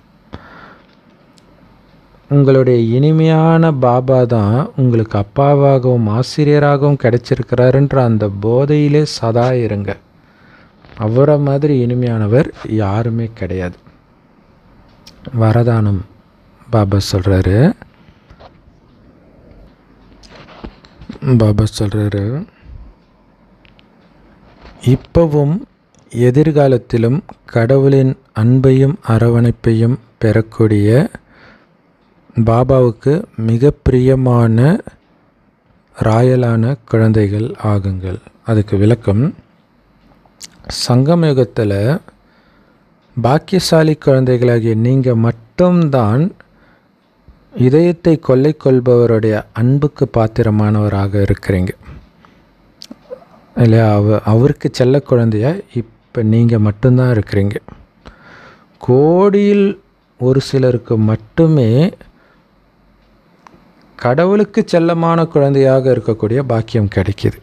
உங்களுடைய இனிமையான பாபா தான் உங்களுக்கு அப்பாவாகவும் ஆசிரியராகவும் கிடைச்சிருக்கிறாருன்ற அந்த போதையிலே சதா இருங்க. அவரை மாதிரி இனிமையானவர் யாருமே கிடையாது. வரதானம் பாபா சொல்கிறாரு பாபா சொல்கிறாரு இப்போவும் எதிர்காலத்திலும் கடவுளின் அன்பையும் அரவணைப்பையும் பெறக்கூடிய பாபாவுக்கு மிக பிரியமான ராயலான குழந்தைகள் ஆகுங்கள். அதுக்கு விளக்கம் சங்கமயுகத்தில் பாக்கியசாலி குழந்தைகளாகிய நீங்கள் மட்டும்தான் இதயத்தை கொள்ளை கொள்பவருடைய அன்புக்கு பாத்திரமானவராக இருக்கிறீங்க. இல்லையா? அவ அவருக்கு செல்ல குழந்தைய? இப்போ நீங்கள் மட்டும்தான் இருக்கிறீங்க. கோடியில் ஒரு சிலருக்கு மட்டுமே கடவுளுக்கு செல்லமான குழந்தையாக இருக்கக்கூடிய பாக்கியம் கிடைக்கிது.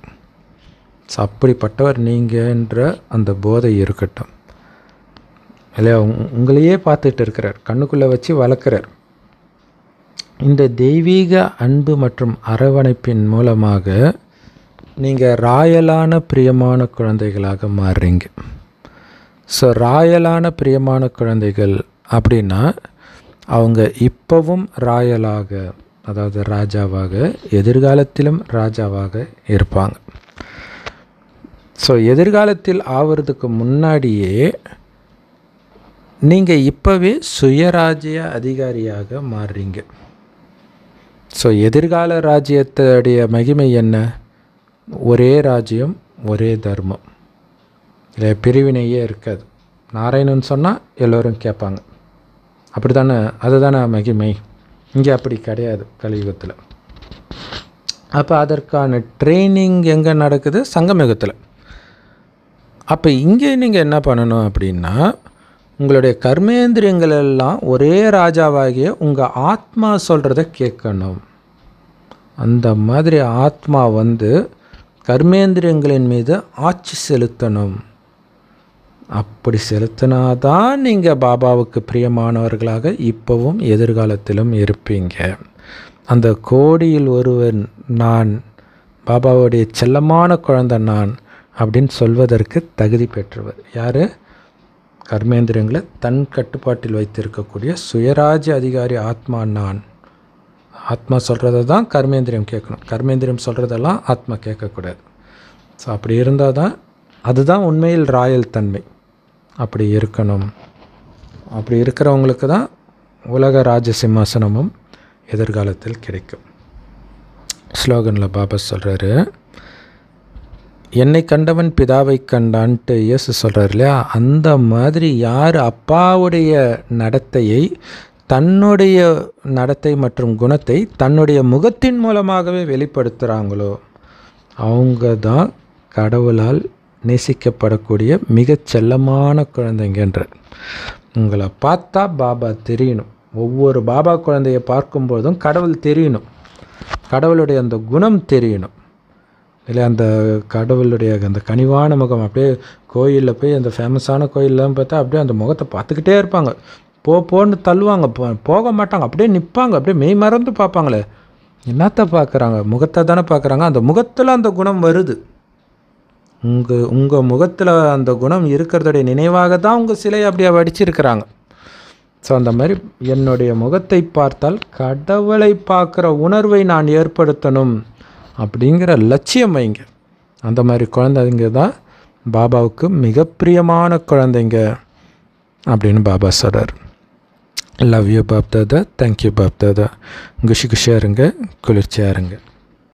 ஸோ அப்படிப்பட்டவர் நீங்கன்ற அந்த போதை இருக்கட்டும். இல்லையா? உங்களையே பார்த்துட்டு இருக்கிறார். கண்ணுக்குள்ளே வச்சு வளர்க்குறார். இந்த தெய்வீக அன்பு மற்றும் அரவணைப்பின் மூலமாக நீங்கள் ராயலான பிரியமான குழந்தைகளாக மாறுறீங்க. ஸோ ராயலான பிரியமான குழந்தைகள் அப்படின்னா அவங்க இப்போவும் ராயலாக அதாவது ராஜாவாக எதிர்காலத்திலும் ராஜாவாக இருப்பாங்க. ஸோ எதிர்காலத்தில் ஆவறதுக்கு முன்னாடியே நீங்கள் இப்போவே சுயராஜ்ய அதிகாரியாக மாறுறீங்க. ஸோ எதிர்கால ராஜ்யத்துடைய மகிமை என்ன? ஒரே ராஜ்யம் ஒரே தர்மம். இல்லை பிரிவினையே இருக்காது. நாராயணன் சொன்னால் எல்லோரும் கேட்பாங்க. அப்படி தானே அதுதானே மகிமை. இங்கே அப்படி கிடையாது கலியுகத்தில். அப்போ அதற்கான ட்ரைனிங் எங்கே நடக்குது? சங்கமயுகத்தில் அப்போ இங்கே நீங்கள் என்ன பண்ணணும் அப்படின்னா உங்களுடைய கர்மேந்திரியங்கள் எல்லாம் ஒரே ராஜாவாகிய உங்கள் ஆத்மா சொல்கிறத கேட்கணும். அந்த மாதிரி ஆத்மா வந்து கர்மேந்திரியங்களின் மீது ஆட்சி செலுத்தணும். அப்படி செலுத்தினாதான் நீங்கள் பாபாவுக்கு பிரியமானவர்களாக இப்போவும் எதிர்காலத்திலும் இருப்பீங்க. அந்த கோடியில் ஒருவன் நான் பாபாவுடைய செல்லமான குழந்தை நான் அப்படின்னு சொல்வதற்கு தகுதி பெற்றவர். யார்? கர்மேந்திரங்களை தன் கட்டுப்பாட்டில் வைத்திருக்கக்கூடிய சுயராஜ்ய அதிகாரி ஆத்மா நான். ஆத்மா சொல்கிறத தான் கர்மேந்திரியம் கேட்கணும். கர்மேந்திரியம் சொல்கிறதெல்லாம் ஆத்மா கேட்கக்கூடாது. ஸோ அப்படி இருந்தால் தான் அதுதான் உண்மையில் ராயல் தன்மை. அப்படி இருக்கணும். அப்படி இருக்கிறவங்களுக்கு தான் உலக ராஜ சிம்மாசனமும் எதிர்காலத்தில் கிடைக்கும். ஸ்லோகனில் பாபா சொல்கிறாரு என்னை கண்டவன் பிதாவை கண்டான்ட்டு இயேசு சொல்கிறார் இல்லையா? அந்த மாதிரி யார் அப்பாவுடைய நடத்தையை தன்னுடைய நடத்தை மற்றும் குணத்தை தன்னுடைய முகத்தின் மூலமாகவே வெளிப்படுத்துகிறாங்களோ அவங்க தான் கடவுளால் நேசிக்கப்படக்கூடிய மிகச் செல்லமான குழந்தைங்கன்ற உங்களை பார்த்தா பாபா தெரியணும். ஒவ்வொரு பாபா குழந்தையை பார்க்கும்போதும் கடவுள் தெரியணும். கடவுளுடைய அந்த குணம் தெரியணும். இல்லை அந்த கடவுளுடைய அந்த கனிவான முகம் அப்படியே கோயிலில் போய் அந்த ஃபேமஸான கோயிலெலாம் பார்த்தா அப்படியே அந்த முகத்தை பார்த்துக்கிட்டே இருப்பாங்க. போ போன்னு தள்ளுவாங்க. போ- போக மாட்டாங்க. அப்படியே நிற்பாங்க அப்படியே மெய் மறந்து பார்ப்பாங்களே. என்னத்தை பார்க்குறாங்க? முகத்தை தானே பார்க்குறாங்க. அந்த முகத்தில் அந்த குணம் வருது. உங்கள் உங்கள் முகத்தில் அந்த குணம் இருக்கிறதுடைய நினைவாக தான் உங்கள் சிலையை அப்படியே வடிச்சிருக்கிறாங்க. ஸோ அந்த மாதிரி என்னுடைய முகத்தை பார்த்தால் கடவுளை பார்க்குற உணர்வை நான் ஏற்படுத்தணும். அப்படிங்கிற லட்சியம் வைங்க. அந்த மாதிரி குழந்தைங்க தான் பாபாவுக்கு மிக பிரியமான குழந்தைங்க அப்படின்னு பாபா சொல்கிறார் love you Bap Dada thank you Bap Dada குஷி குஷியாக இருங்க குளிர்ச்சியாக இருங்க.